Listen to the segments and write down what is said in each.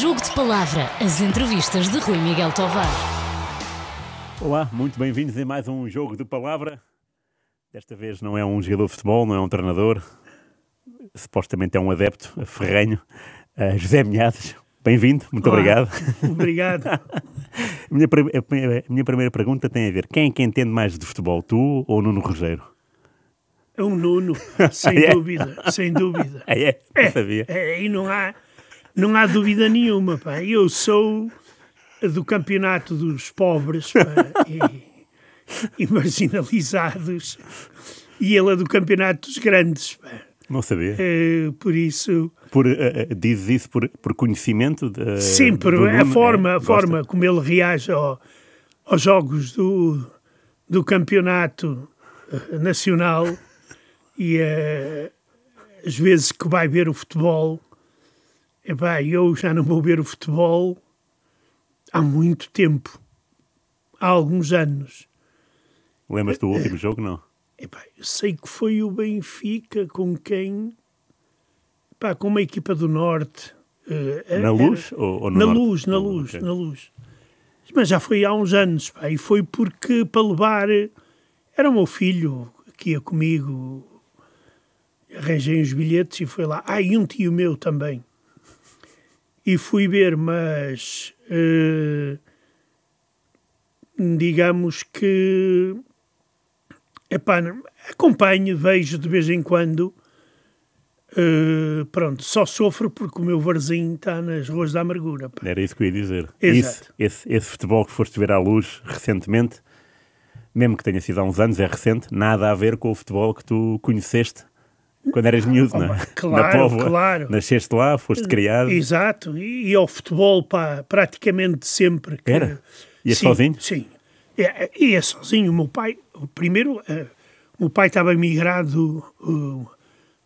Jogo de Palavra, as entrevistas de Rui Miguel Tovar. Olá, muito bem-vindos a mais um Jogo de Palavra. Desta vez não é um jogador de futebol, não é um treinador, supostamente é um adepto, ferrenho, uh, José Minhades. Bem-vindo, muito Olá. obrigado. Obrigado. a, minha, a minha primeira pergunta tem a ver: quem é que entende mais de futebol, tu ou Nuno Rogério? É um Nuno, sem Ah, é? dúvida, sem dúvida. Ah, é? Não sabia. É, e não há, não há dúvida nenhuma, pá. Eu sou do campeonato dos pobres pá, e, e marginalizados e ele é do campeonato dos grandes, pá. Não sabia. Eh, por isso, Por, uh, uh, dizes isso por, por conhecimento? De, sempre do a forma, É, a gosta? forma como ele reage ao- aos jogos do, do campeonato eh, nacional e eh, as vezes que vai ver o futebol. Epá, eu já não vou ver o futebol há muito tempo, há alguns anos. Lembras-te do último jogo? Não. Epá, eu sei que foi o Benfica com quem. Epá, com uma equipa do Norte. eh, Na era- luz ou, ou no na norte? luz, na No- luz, ok. na luz. Mas já foi há uns anos, pá, e foi porque para levar era o meu filho que ia comigo, arranjei uns bilhetes e foi lá. Ah, e um tio meu também. E fui ver, mas eh, digamos que epá, acompanho, vejo de vez em quando. eh, pronto, só sofro porque o meu varzinho está nas ruas da amargura. pá. Era isso que eu ia dizer. Exato. Isso, esse, esse futebol que foste ver à luz recentemente, mesmo que tenha sido há uns anos, é recente, nada a ver com o futebol que tu conheceste quando eras miúdo, não é? claro, Na Póvoa. claro. Nasceste lá, foste criado. Exato, e, e ao futebol pá, praticamente sempre. Que, Era? Ias sim, sozinho? Sim, é, ia sozinho. O meu pai, primeiro, eh, o meu pai estava migrado uh,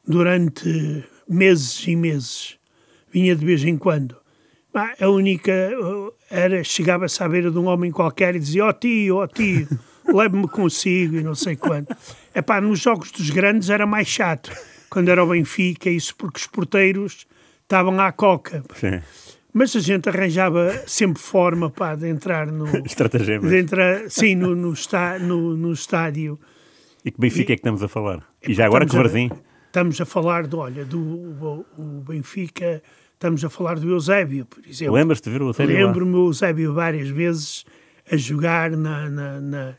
durante meses e meses, vinha de vez em quando. Pá, A única uh, era, chegava-se à beira de um homem qualquer e dizia: Ó tio, ó tio, leve-me consigo e não sei quanto. É pá, nos jogos dos grandes era mais chato, quando era o Benfica, isso porque os porteiros estavam à coca. Sim. Mas a gente arranjava sempre forma pá, de entrar no. Estratagemas. De entrar, sim, no, no, está, no, no estádio. E que Benfica é que estamos a falar? E já agora que Varzim. Estamos a falar do, olha, do o, o Benfica, estamos a falar do Eusébio, por exemplo. Lembras-te de ver o Eusébio? Lembro-me o Eusébio várias vezes a jogar na, na, na,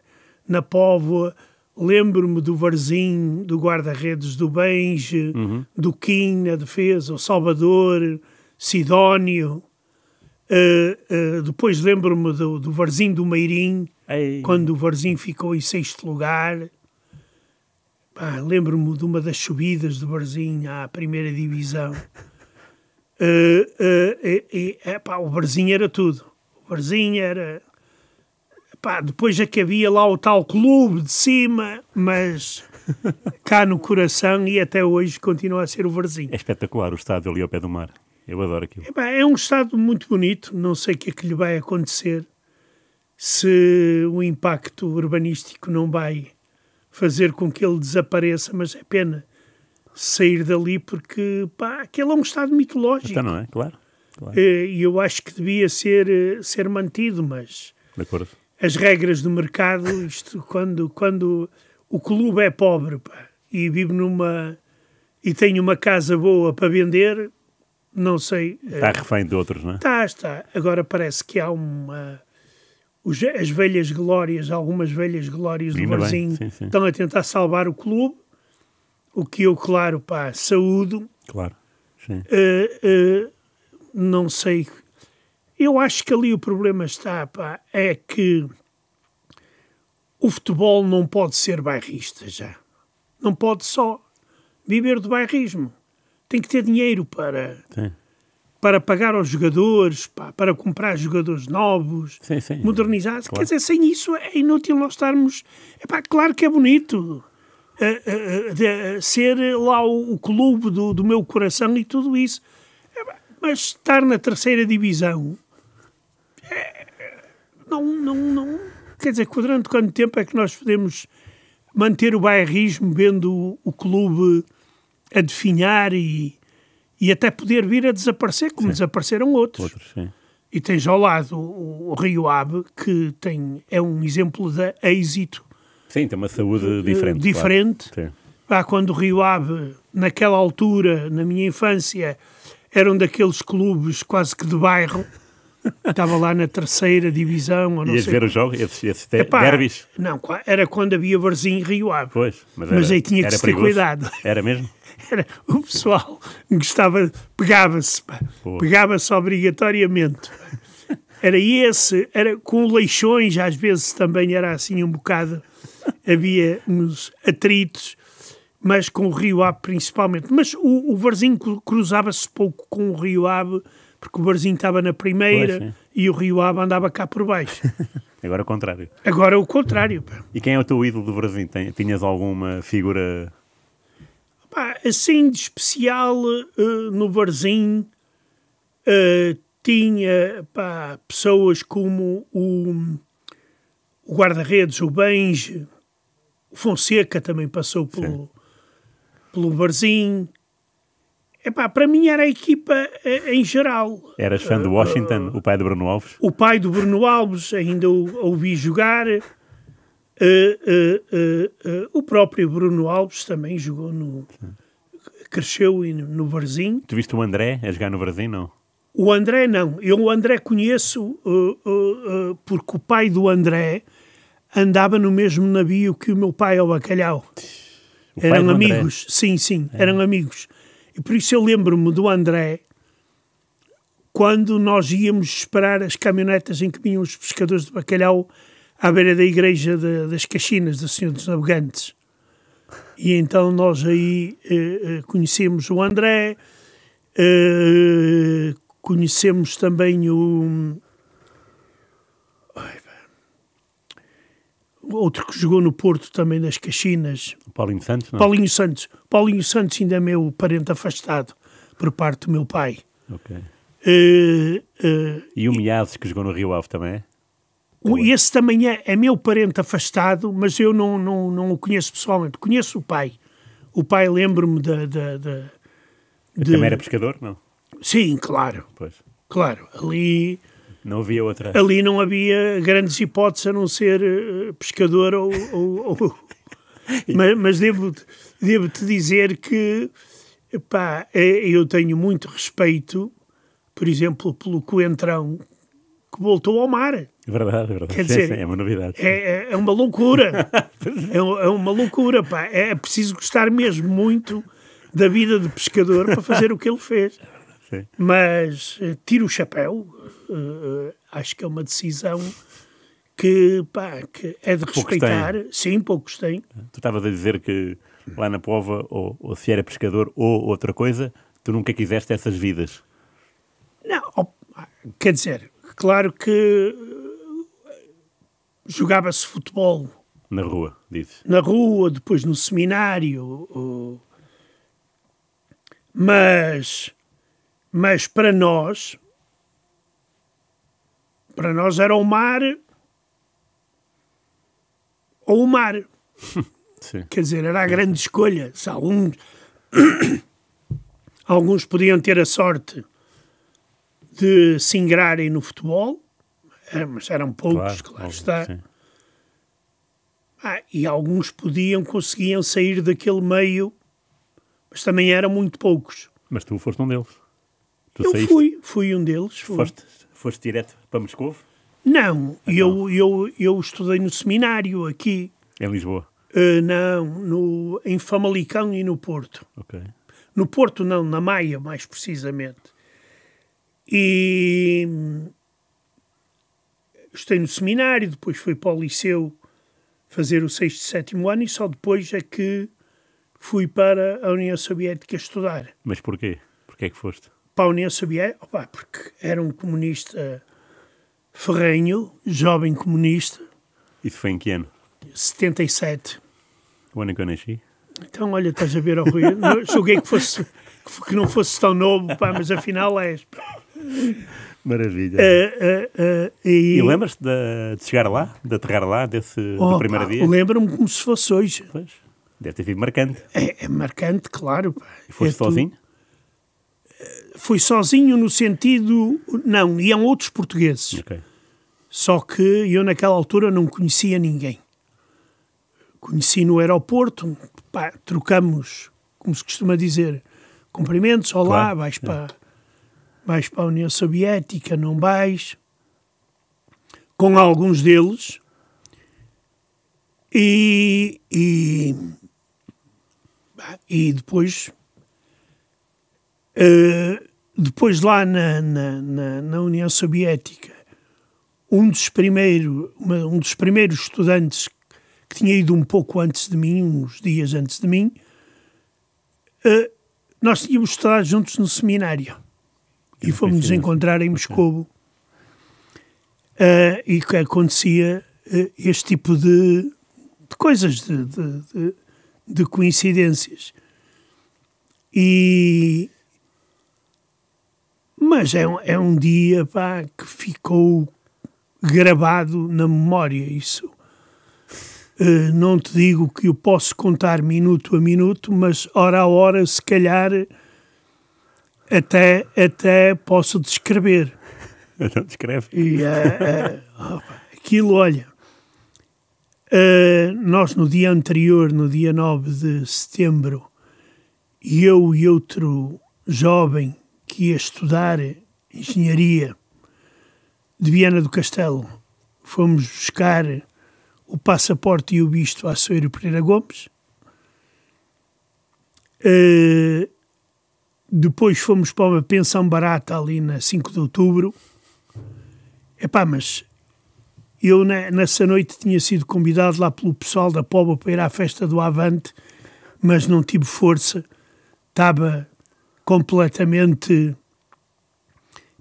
na Póvoa. Lembro-me do Varzim, do guarda-redes do Benje, Uhum. do Kim na defesa, o Salvador, Sidónio. Uh, uh, depois lembro-me do, do Varzim do Meirim, Ei. quando o Varzim ficou em sexto lugar. Pá, Lembro-me de uma das subidas do Varzim à primeira divisão. E- e, epá, o Varzim era tudo. O Varzim era... Pá, depois é que havia lá o tal clube de cima, mas cá no coração e até hoje continua a ser o Varzim. É espetacular o estádio ali ao pé do mar. Eu adoro aquilo. Epá, é um estado muito bonito, não sei o que é que lhe vai acontecer se o impacto urbanístico não vai fazer com que ele desapareça, mas é pena sair dali porque pá, aquele é um estado mitológico Então não é? Claro. claro. Eh, e eu acho que devia ser, eh, ser mantido, mas De acordo. As regras do mercado, isto quando, quando o clube é pobre pá, e vive numa e tem uma casa boa para vender, não sei. eh, Está refém de outros, não é? Está, está. Agora parece que há uma. os- as velhas glórias, algumas velhas glórias do Ainda Barzinho sim, sim. estão a tentar salvar o clube, o que eu, claro, pá, saúdo. Claro. Sim. Eh, eh, não sei. Eu acho que ali o problema está, pá, é que o futebol não pode ser bairrista já. Não pode só viver do bairrismo. Tem que ter dinheiro para Sim. para pagar aos jogadores, pá, para comprar jogadores novos, Sim, sim. modernizados. Claro. Quer dizer, sem isso é inútil nós estarmos. Epá, claro que é bonito eh, eh, de- ser lá o, o clube do, do meu coração e tudo isso, mas estar na terceira divisão. Não, não, não. Quer dizer, durante quanto tempo é que nós podemos manter o bairrismo vendo o, clube a definhar e, e até poder vir a desaparecer, como desapareceram outros. Outros, sim. E tens ao lado o, o Rio Ave, que tem, é um exemplo de êxito Sim, tem uma saúde diferente. eh, diferente. Claro. Sim. Pá, quando o Rio Ave, naquela altura, na minha infância, eram daqueles clubes quase que de bairro. Estava lá na terceira divisão, ou não Ias sei. ver os jogos, esses, esses Epá, derbys? Não, era quando havia Varzim e Rio Ave. Pois, mas, Mas era- aí tinha que ter cuidado. Era mesmo? Era, o pessoal gostava, pegava-se, pegava-se obrigatoriamente. Era esse, era com leixões, às vezes também era assim um bocado, havia uns atritos, mas com o Rio Ave principalmente. Mas o, o Varzim cru- cruzava-se pouco com o Rio Ave, porque o Varzim estava na primeira Pois, e o Rio Ave andava cá por baixo. Agora o contrário. Agora é o contrário, pá. E quem é o teu ídolo do Brasil? Tinhas alguma figura... Pá, assim de especial eh, no Varzim eh, tinha pá, pessoas como o, o guarda-redes, o Benji, o Fonseca também passou pelo, pelo Varzim. Epá, para mim era a equipa eh, em geral. Eras fã de Washington, o pai de Bruno Alves? O pai do Bruno Alves ainda o ouvi jogar. Eh, eh, o próprio Bruno Alves também jogou no. Cresceu no, Varzim. Tu viste o André a jogar no Brasil, não? O André não. Eu o André conheço porque o pai do André andava no mesmo navio que o meu pai ao bacalhau. Eram do André. amigos, sim, sim, eram amigos. E por isso eu lembro-me do André quando nós íamos esperar as caminhonetas em que vinham os pescadores de bacalhau à beira da igreja de- das Caxinas, do Senhor dos Navegantes. E então nós aí eh, eh, conhecemos o André, eh, conhecemos também o. Ai, pá. Outro que jogou no Porto também das Caxinas, O Paulinho Santos, não? Paulinho Santos. Paulinho Santos ainda é meu parente afastado por parte do meu pai. Ok. Eh, eh, E o Miazes, que jogou no Rio Ave também é? o- esse também é, é meu parente afastado, mas eu não, não, não o conheço pessoalmente. Conheço o pai. O pai lembro-me da. da, da de- Também era pescador? Não. Sim, claro, Pois. claro. Ali, Não havia outra. ali não havia grandes hipóteses a não ser eh, pescador ou. ou- ou- mas mas devo, devo te dizer que epá, eh, eu tenho muito respeito, por exemplo, pelo Coentrão que voltou ao mar. Verdade, verdade. Quer dizer, sim, é uma novidade. É, é- é uma loucura. é, é uma loucura, pá. É preciso gostar mesmo muito da vida de pescador para fazer o que ele fez. Sim. Mas eh, tiro o chapéu. Eh, eh, acho que é uma decisão que, pá, que é de Poucos respeitar. Sim, poucos têm. Tu estavas a dizer que lá na Pova, ou, ou se era pescador ou outra coisa, tu nunca quiseste essas vidas. Não, quer dizer, claro que eh, jogava-se futebol Na rua, dizes. na rua, depois no seminário. Mas, mas para nós, para nós era o mar ou o mar. Sim. Quer dizer, era a grande escolha. Se alguns, alguns podiam ter a sorte de se ingrarem no futebol, eh, mas eram poucos, claro, óbvio, está. sim. Ah, e alguns podiam, conseguiam sair daquele meio, mas também eram muito poucos. Mas tu foste um deles. Tu eu saíste, fui, fui um deles. fui. foste, foste direto para Moscou, Não, Então. eu, eu, eu estudei no seminário aqui, em Lisboa. eh, não, no, em Famalicão e no Porto. No Porto não, na Maia, mais precisamente. E hum, estudei no seminário, depois fui para o liceu fazer o sexto e sétimo ano e só depois é que fui para a União Soviética estudar. Mas porquê? Porquê é que foste? Para a União Soviética, opá, porque era um comunista ferrenho, jovem comunista, Isso foi em que ano? 77. O ano que eu nasci? Então, olha, estás a ver ao Rui. Julguei que, fosse, que não fosse tão novo, pá, mas afinal és. Maravilha. Eh, eh, eh, e E lembras-te de, de chegar lá, de aterrar lá, desse, Oh, do primeiro pá, dia? Lembro-me como se fosse hoje. Pois. Deve ter sido marcante. É, é marcante, claro. Pá. E foste É tu- sozinho? Fui sozinho no sentido. Não, iam outros portugueses. Ok. Só que eu, naquela altura, não conhecia ninguém. Conheci no aeroporto, pá, trocamos, como se costuma dizer, cumprimentos. Olá, Claro, vais, é. para, vais para a União Soviética, não vais. Com alguns deles. E, e, e depois eh, depois lá na, na, na, na União Soviética, um dos, primeiro, uma- um dos primeiros estudantes que tinha ido um pouco antes de mim, uns dias antes de mim, eh, nós tínhamos estudado juntos no seminário. E fomos nos encontrar em Moscovo Eh, e que acontecia eh, este tipo de, de coisas, de, de, de- de coincidências. E, mas é, um- é um dia pá, que ficou gravado na memória. Isso Eh, não te digo que eu posso contar minuto a minuto, mas hora a hora, se calhar, até, até posso descrever. Então descreve. E eh, opa, aquilo, olha, nós no dia anterior, no dia 9 de setembro, eu e outro jovem que ia estudar engenharia de Viana do Castelo, fomos buscar o passaporte e o visto a Soeiro Pereira Gomes. Eh, depois fomos para uma pensão barata ali na 5 de outubro. Epá, mas eu ne- nessa noite tinha sido convidado lá pelo pessoal da Póvoa para ir à festa do Avante, mas não tive força. Estava completamente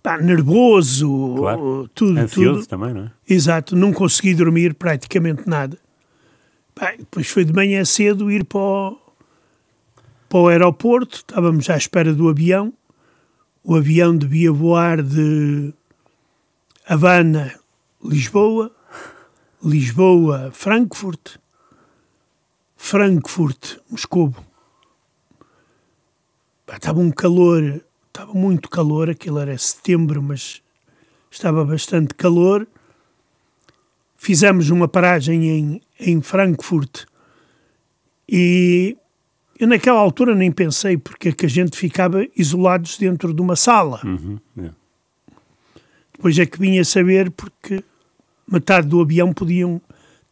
pá, nervoso, Claro. tudo, Ansioso tudo. também, não é? Exato, não consegui dormir praticamente nada. Pá, depois foi de manhã cedo ir para o, para o aeroporto, estávamos à espera do avião. O avião devia voar de Havana, Lisboa, Lisboa, Frankfurt, Frankfurt, Moscovo. Estava um calor, estava muito calor, aquilo era setembro, mas estava bastante calor. Fizemos uma paragem em, em Frankfurt e eu naquela altura nem pensei porque é que a gente ficava isolados dentro de uma sala. Uhum, é. Depois é que vinha a saber porque metade do avião podiam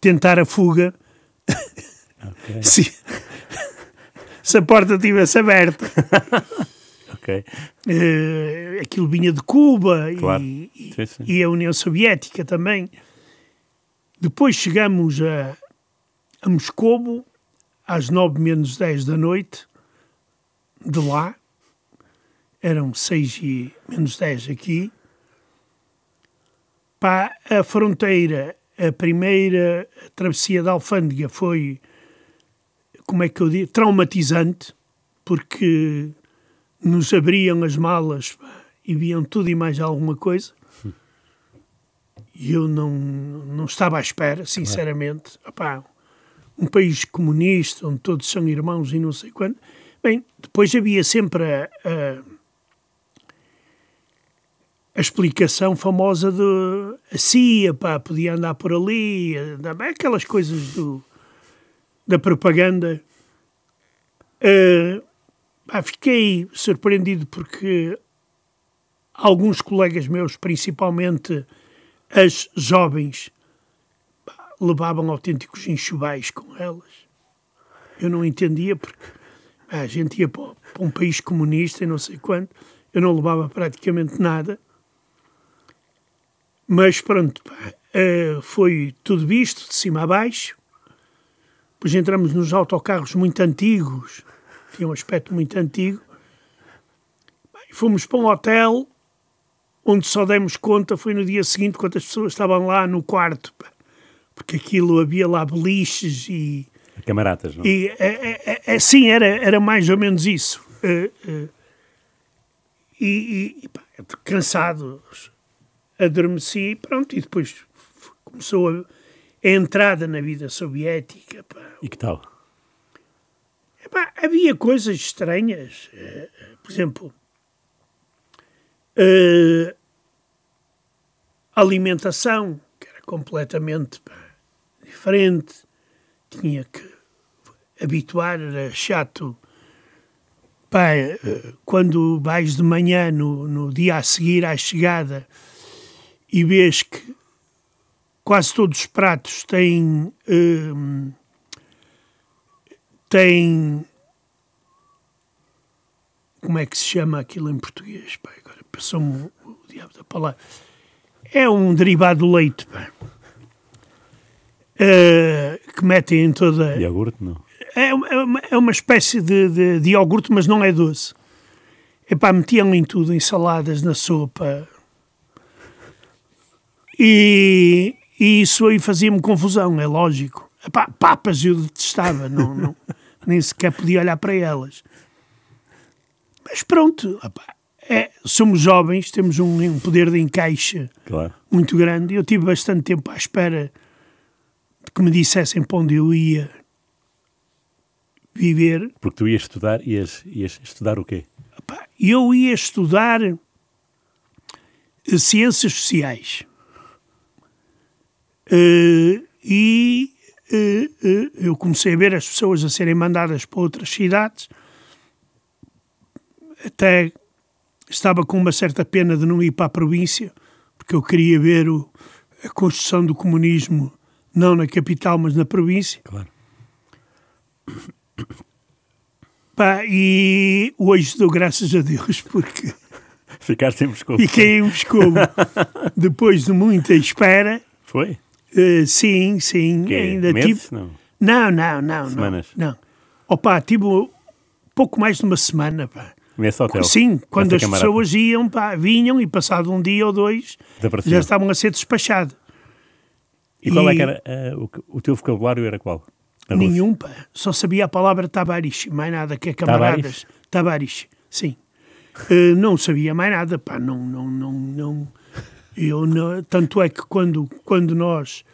tentar a fuga Ok. se, se a porta tivesse aberta. ok. Eh, aquilo vinha de Cuba e- Claro. e, Sim, sim. e a União Soviética também. Depois chegamos a, a Moscovo às 9 menos 10 da noite, de lá. Eram 6 e menos 10 aqui. Para a fronteira, a primeira travessia da alfândega foi, como é que eu digo, traumatizante, porque nos abriam as malas e viam tudo e mais alguma coisa. E eu não, não estava à espera, sinceramente. Epá, um país comunista, onde todos são irmãos e não sei quando. Bem, depois havia sempre a, a, a explicação famosa de a CIA, pá, podia andar por ali, andar- aquelas coisas do, da propaganda. Pá, fiquei surpreendido porque alguns colegas meus, principalmente as jovens, levavam autênticos enxovais com elas. Eu não entendia porque a gente ia para, um país comunista e não sei quanto, eu não levava praticamente nada. Mas pronto, pá, eh, foi tudo visto, de cima a baixo. Depois entramos nos autocarros muito antigos, tinha um aspecto muito antigo. E fomos para um hotel onde só demos conta, foi no dia seguinte, quantas pessoas estavam lá no quarto, porque aquilo havia lá beliches e. Camaradas, não? E é, é, é, é, sim, era, era mais ou menos isso. Eh, eh, e, e, e, pá, cansado, adormeci e pronto, e depois começou a, a entrada na vida soviética. Pá. E que tal? Epá, havia coisas estranhas. eh, Por exemplo, Uh, alimentação, que era completamente pá, diferente, tinha que habituar, era chato. Pá, quando vais de manhã, no, no dia a seguir à chegada, e vês que quase todos os pratos têm. Hum, têm. Como é que se chama aquilo em português? Pá, agora passou-me o, diabo da palavra. É um derivado do leite, pá. Uh, que metem em toda. Iogurte, não? É, é, uma, é uma espécie de, de, de, iogurte, mas não é doce. Epá, metiam em tudo, em saladas, na sopa. E, e isso aí fazia-me confusão, é lógico. Epá, papas eu detestava, não, não, nem sequer podia olhar para elas. Mas pronto, epá, é, somos jovens, temos um, um poder de encaixe claro. muito grande. Eu tive bastante tempo à espera de que me dissessem para onde eu ia viver. Porque tu ias estudar, ias, ias estudar o quê? Epá, eu ia estudar eh, ciências sociais. Uh, e uh, uh, eu comecei a ver as pessoas a serem mandadas para outras cidades, até estava com uma certa pena de não ir para a província, porque eu queria ver o, a construção do comunismo não na capital, mas na província. Claro. Pá, e hoje dou graças a Deus porque. Ficaste em Moscou. Fiquei em Moscou. Depois de muita espera. Foi? Uh, sim, sim. Que ainda meses? tive. Não. Não, não, não. Semanas? Não. não. Opa, tive pouco mais de uma semana, pá. Nesse hotel? Sim, quando as camarada? pessoas iam, pá, vinham e passado um dia ou dois já estavam a ser despachados. E qual é E- que era eh, o, o teu vocabulário era qual? Rússia? Nenhum, pá. Só sabia a palavra tabarish, mais nada, que é camaradas. Tabarish, sim. Eh, não sabia mais nada, pá. Não, não, não, não. Eu não. Tanto é que quando, quando nós,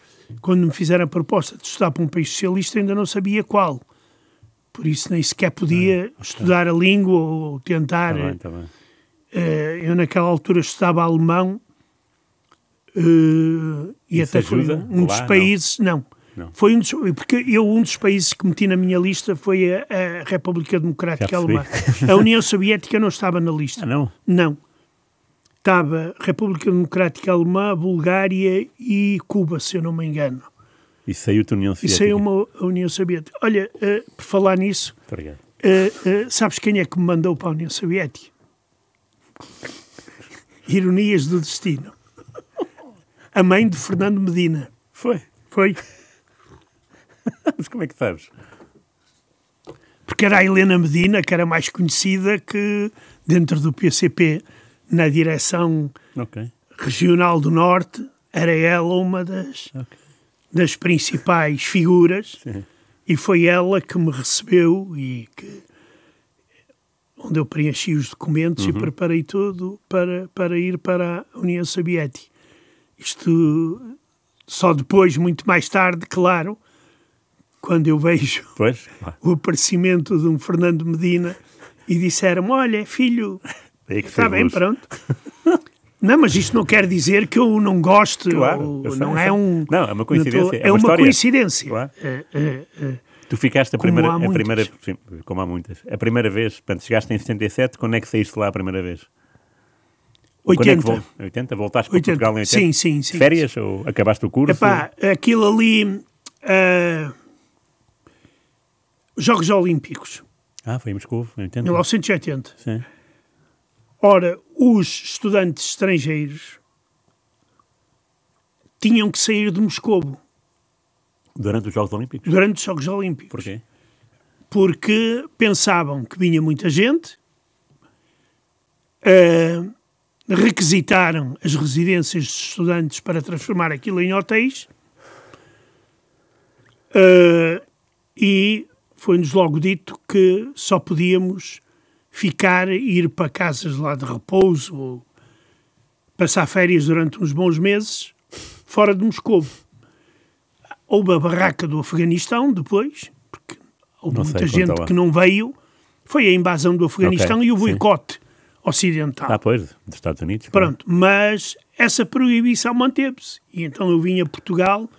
quando me fizeram a proposta de estudar para um país socialista, ainda não sabia qual. Por isso nem sequer podia estudar a língua ou tentar. Tá bem, tá bem. Eh, eu naquela altura estudava alemão eh, e Isso até foi um dos Lá, não? países, não. Não. Foi um dos, porque eu um dos países que meti na minha lista foi a, a República Democrática. Alemã. A União Soviética não estava na lista. Ah, não? Não. Estava República Democrática Alemã, Bulgária e Cuba, se eu não me engano. Isso saiu-te União Isso Soviética? é uma a União Soviética. Olha, eh, por falar nisso, eh, eh, sabes quem é que me mandou para a União Soviética? Ironias do destino. A mãe de Fernando Medina. Foi. Foi. Mas como é que sabes? Porque era a Helena Medina, que era mais conhecida que dentro do PCP, na direção Ok. regional do Norte, era ela uma das, Ok. das principais figuras Sim. e foi ela que me recebeu e que onde eu preenchi os documentos Uhum. e preparei tudo para, para ir para a União Soviética. Isto só depois, muito mais tarde, claro, quando eu vejo Pois? O aparecimento de um Fernando Medina e disseram olha, filho, Que está bem, pronto. Não, mas isto não quer dizer que eu não goste, Claro, eu sei, não é um... Não, é uma coincidência, é é uma uma história. coincidência. Claro. É, é, é. Tu ficaste a primeira, a primeira, sim, como há muitas, a primeira vez, portanto, chegaste em 77, quando é que saíste lá a primeira vez? Quando é que 80. vol- 80? Voltaste para 80. Portugal em 80? Sim, sim, sim. Férias ou acabaste o curso? Epá, aquilo ali... ah, Jogos Olímpicos, Ah, foi em Moscou, em 80? 1980. Sim. Ora, os estudantes estrangeiros tinham que sair de Moscovo Durante os Jogos Olímpicos? durante os Jogos Olímpicos. Porquê? porque pensavam que vinha muita gente, eh, requisitaram as residências dos estudantes para transformar aquilo em hotéis eh, e foi-nos logo dito que só podíamos ficar, ir para casas lá de repouso ou passar férias durante uns bons meses fora de Moscou. Houve a barraca do Afeganistão depois, porque houve Não muita gente que não veio. Foi a invasão do Afeganistão Ok, e o sim. boicote ocidental. Ah, pois, dos Estados Unidos. Pronto, mas essa proibição manteve-se. E então eu vim a Portugal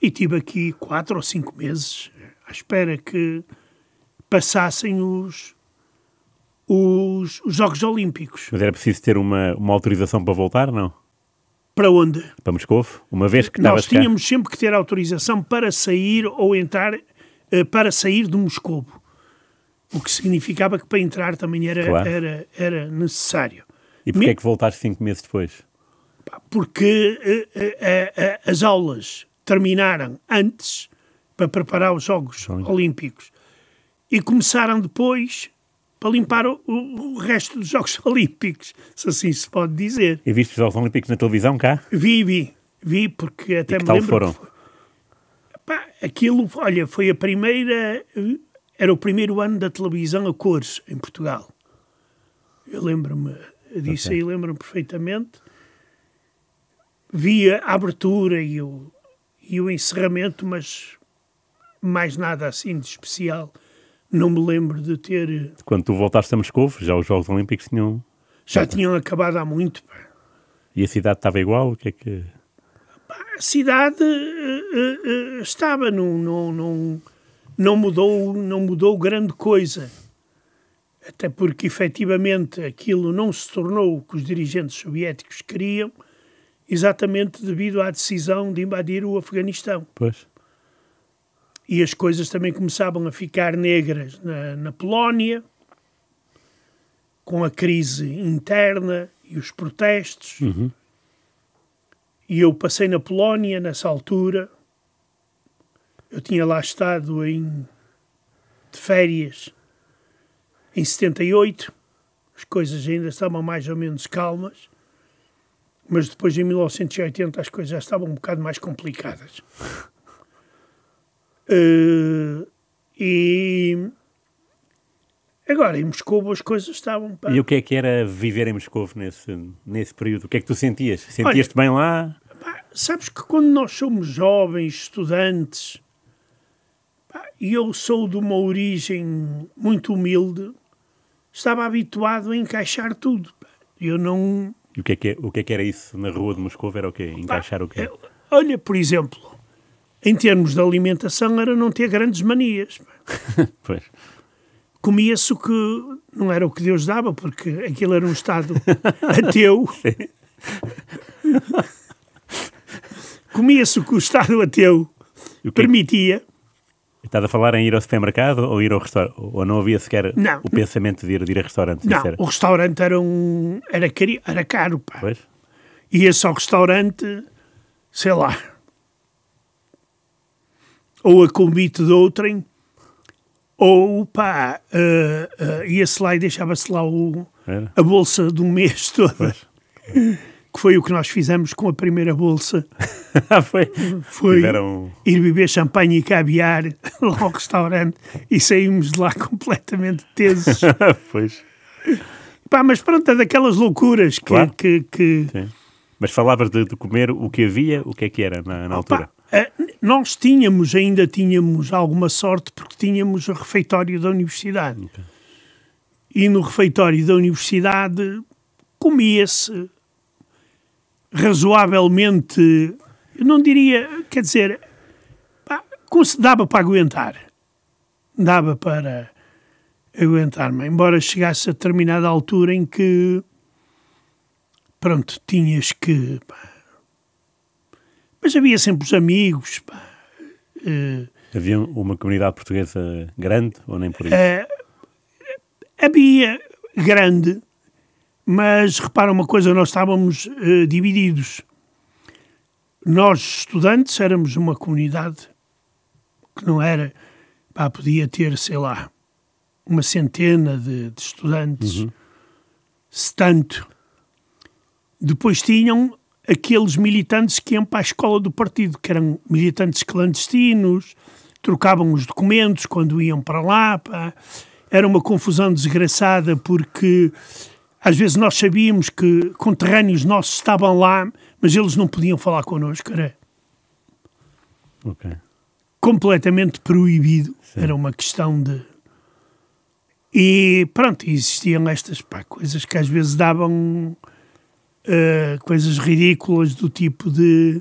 e tive aqui quatro ou cinco meses à espera que passassem os, os, os Jogos Olímpicos. Mas era preciso ter uma, uma autorização para voltar, não? Para onde? Para Moscou? Uma vez que Nós estavas cá? tínhamos sempre que ter autorização para sair ou entrar, eh, para sair de Moscou. O que significava que para entrar também era, Claro. era, era necessário. E porquê é que voltaste cinco meses depois? Porque eh, eh, eh, as aulas terminaram antes para preparar os Jogos. Olímpicos e começaram depois para limpar o, o- resto dos Jogos Olímpicos, se assim se pode dizer. E viste os Jogos Olímpicos na televisão cá? Vi, vi, vi, porque até E que me tal lembro. foram? foi- aquilo, olha, foi a primeira. Era o primeiro ano da televisão a cores em Portugal. Eu lembro-me disso Ok. aí, lembro-me perfeitamente. Vi a abertura e o, e o encerramento, mas mais nada assim de especial. Não me lembro de ter. Quando tu voltaste a Moscou, já os Jogos Olímpicos tinham... Já tinham acabado há muito. pá. E a cidade estava igual? O que é que... a cidade eh, eh, eh, estava, não, não, não, não, mudou, não mudou grande coisa. Até porque, efetivamente, aquilo não se tornou o que os dirigentes soviéticos queriam, exatamente devido à decisão de invadir o Afeganistão. Pois. E as coisas também começavam a ficar negras na, na Polónia, com a crise interna e os protestos. E eu passei na Polónia nessa altura. Eu tinha lá estado em, de férias em 78. As coisas ainda estavam mais ou menos calmas. Mas depois, em 1980, as coisas já estavam um bocado mais complicadas. Eh, e agora em Moscou as coisas estavam. pá, E o que é que era viver em Moscou nesse, nesse período? O que é que tu sentias? Sentias-te bem lá? pá, sabes que quando nós somos jovens, estudantes, e eu sou de uma origem muito humilde, estava habituado a encaixar tudo. pá. Eu não. E o que, é que, o que é que era isso na rua de Moscou? Era o quê? Encaixar o quê? É, Olha, por exemplo, em termos de alimentação, era não ter grandes manias. Pois. Comia-se o que não era o que Deus dava, porque aquilo era um Estado ateu. Comia-se o que o Estado ateu o é permitia. Estás a falar em ir ao supermercado ou ir ao restaurante? Ou não havia sequer Não. o pensamento de ir, de ir a restaurantes? Não, o restaurante era, um, era, cari, era caro. Pá. Pois? Ia-se ao restaurante, sei lá, ou a convite de outrem, ou pá, eh, eh, ia-se lá e deixava-se lá o, a bolsa do mês todo. Pois. Que foi o que nós fizemos com a primeira bolsa. Ah, foi. Foi Tiveram... ir beber champanhe e caviar lá ao restaurante e saímos de lá completamente tesos. pois. Pá, mas pronto, é daquelas loucuras que, Claro. que, que. Mas falavas de, de comer o que havia, o que é que era na, na altura? Eh, nós tínhamos, ainda tínhamos alguma sorte porque tínhamos o refeitório da universidade. E no refeitório da universidade comia-se razoavelmente, eu não diria, quer dizer, pá, dava para aguentar. Dava para aguentar-me, embora chegasse a determinada altura em que, pronto, tinhas que... pá, mas havia sempre os amigos, pá. Eh, Havia uma comunidade portuguesa grande ou nem por isso? É. havia grande, mas repara uma coisa, nós estávamos eh, divididos. Nós, estudantes, éramos uma comunidade que não era, pá, podia ter, sei lá, uma centena de, de estudantes, se tanto. Depois tinham aqueles militantes que iam para a escola do partido, que eram militantes clandestinos, trocavam os documentos quando iam para lá. Pá. Era uma confusão desgraçada porque às vezes nós sabíamos que conterrâneos nossos estavam lá, mas eles não podiam falar connosco. Era Ok. completamente proibido. Era uma questão de. E pronto, existiam estas pá, coisas que às vezes davam uh, coisas ridículas do tipo de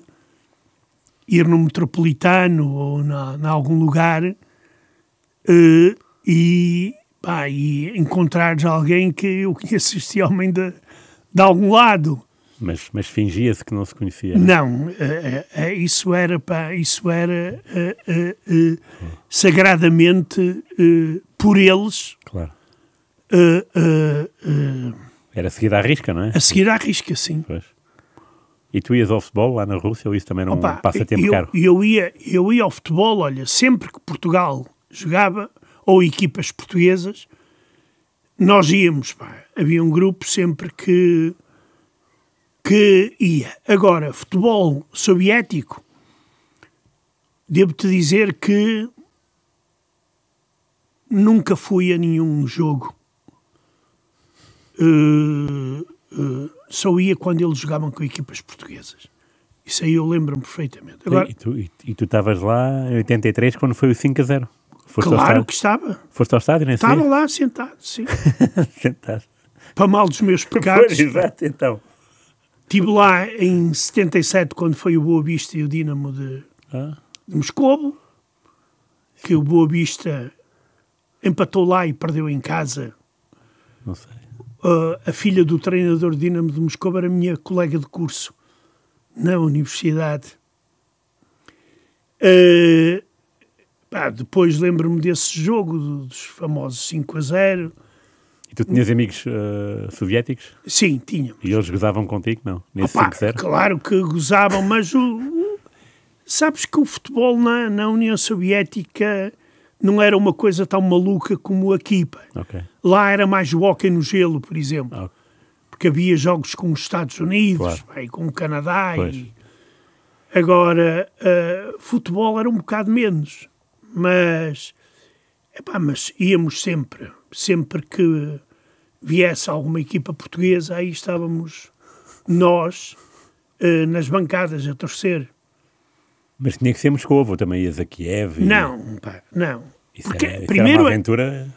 ir no metropolitano ou na, na algum lugar uh, e, pá, e encontrares alguém que eu conheço este homem de, de algum lado. Mas, mas fingia-se que não se conhecia. Não, não uh, uh, isso era, pá, isso era sagradamente por eles. Claro. Era seguida à risca, não é? A seguir à risca, sim. Pois. E tu ias ao futebol lá na Rússia ou isso também não Opa, passa tempo eu, caro? Eu ia, eu ia ao futebol, olha, sempre que Portugal jogava, ou equipas portuguesas, nós íamos, pá. Havia um grupo sempre que, que ia. Agora, futebol soviético, devo-te dizer que nunca fui a nenhum jogo. Uh, uh, só ia quando eles jogavam com equipas portuguesas. Isso aí eu lembro-me perfeitamente. Agora, e tu estavas lá em 83 quando foi o 5 a 0? Foste claro que estava. Foste ao estádio, nem Estava lá sentado, sim. sentado. Para mal dos meus pecados. exato, então. Estive lá em 77, quando foi o Boa Vista e o Dínamo de, ah. de Moscovo, que o Boa Vista empatou lá e perdeu em casa. Não sei. Uh, a filha do treinador Dinamo de Moscou era minha colega de curso na universidade. Uh, pá, depois lembro-me desse jogo, dos famosos 5 a 0. E tu tinhas amigos uh, soviéticos? Sim, tinha. E eles gozavam contigo, não? Nesse Opa, 5 0? Claro que gozavam, mas o, o, sabes que o futebol na, na União Soviética não era uma coisa tão maluca como aqui. Okay. Lá era mais o hockey no gelo, por exemplo. Okay. Porque havia jogos com os Estados Unidos, claro. e com o Canadá. E... Agora, uh, futebol era um bocado menos. Mas, epá, mas íamos sempre. Sempre que viesse alguma equipa portuguesa, aí estávamos nós uh, nas bancadas a torcer. Mas tinha que ser Moscou, também ias a Kiev. E... Não, pá, não. Isso Porque, era, isso primeiro, era uma aventura.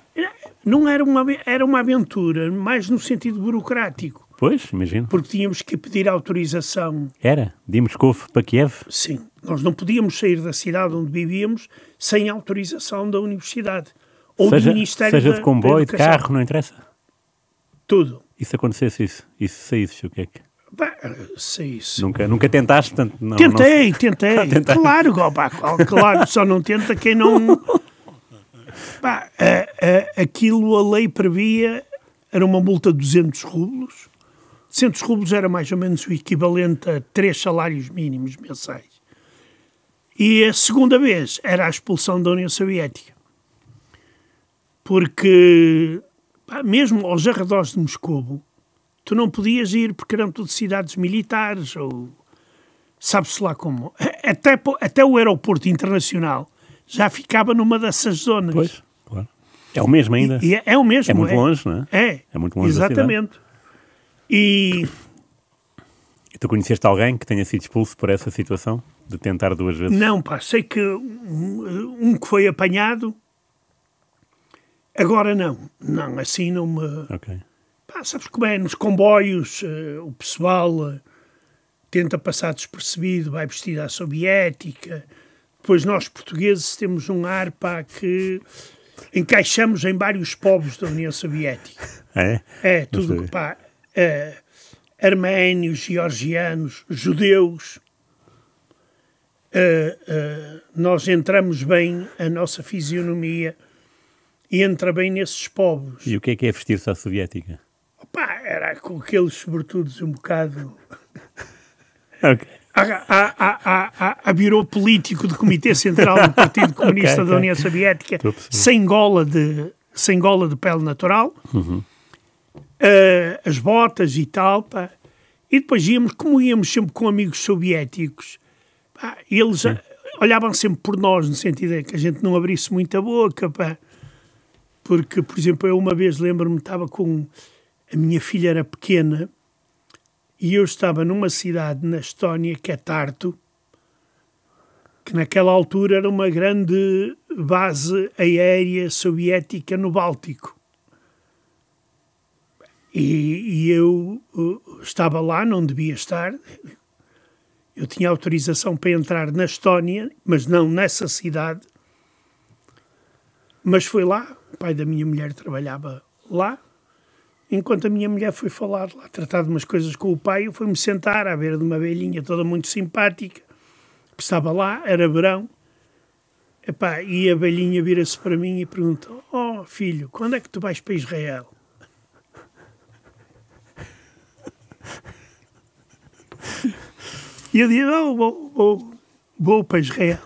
Não era uma, era uma aventura, mais no sentido burocrático. Pois, imagino. Porque tínhamos que pedir autorização. Era? De Moscou para Kiev? Sim. Nós não podíamos sair da cidade onde vivíamos sem autorização da universidade. Ou seja, do Ministério Seja da, de comboio, de carro, não interessa? Tudo. E se acontecesse isso? E se saísse, o que é que... Bah, sei isso. Nunca, nunca tentaste, portanto, não. Tentei, não... tentei. claro, opa, claro, só não tenta quem não. Bah, a, a, aquilo a lei previa era uma multa de 200 rublos. 200 rublos era mais ou menos o equivalente a três salários mínimos mensais. E a segunda vez era a expulsão da União Soviética. Porque, pá, mesmo aos arredores de Moscou, tu não podias ir porque eram tudo cidades militares ou sabe-se lá como. Até, até o aeroporto internacional já ficava numa dessas zonas. Pois, claro. É o mesmo ainda. E, é, é, o mesmo. É muito é. longe, não é? É. É muito longe Exatamente. E... e tu conheceste alguém que tenha sido expulso por essa situação? De tentar duas vezes? Não, pá. Sei que um, um que foi apanhado... Agora não. Não, assim não me... Ok. Pá, sabes como é? Nos comboios uh, o pessoal uh, tenta passar despercebido, vai vestido à soviética. Depois nós portugueses temos um ar pá, que encaixamos em vários povos da União Soviética. É? É, tudo que pá. Uh, arménios, georgianos, judeus. nós entramos bem, a nossa fisionomia entra bem nesses povos. E o que é que é vestir-se à soviética? Pá, era com aqueles sobretudos um bocado. Ok. A, a, a, virou político do Comitê Central do Partido Comunista okay, da União Soviética, sem gola, de, sem gola de pele natural, uhum. uh, as botas e tal, pá. E depois íamos, como íamos sempre com amigos soviéticos, pá, eles Sim. olhavam sempre por nós, no sentido de que a gente não abrisse muita boca, pá. Porque, por exemplo, eu uma vez lembro-me, estava com a minha filha era pequena e eu estava numa cidade na Estónia que é Tartu, que naquela altura era uma grande base aérea soviética no Báltico. E, e eu uh, estava lá, não devia estar. Eu tinha autorização para entrar na Estónia, mas não nessa cidade. Mas foi lá, o pai da minha mulher trabalhava lá. Enquanto a minha mulher foi falar lá, tratar de umas coisas com o pai, eu fui-me sentar à beira de uma velhinha toda muito simpática, que estava lá, era verão. Epá, e a velhinha vira-se para mim e pergunta: Oh filho, quando é que tu vais para Israel? E eu disse: Oh, vou, vou, vou para Israel.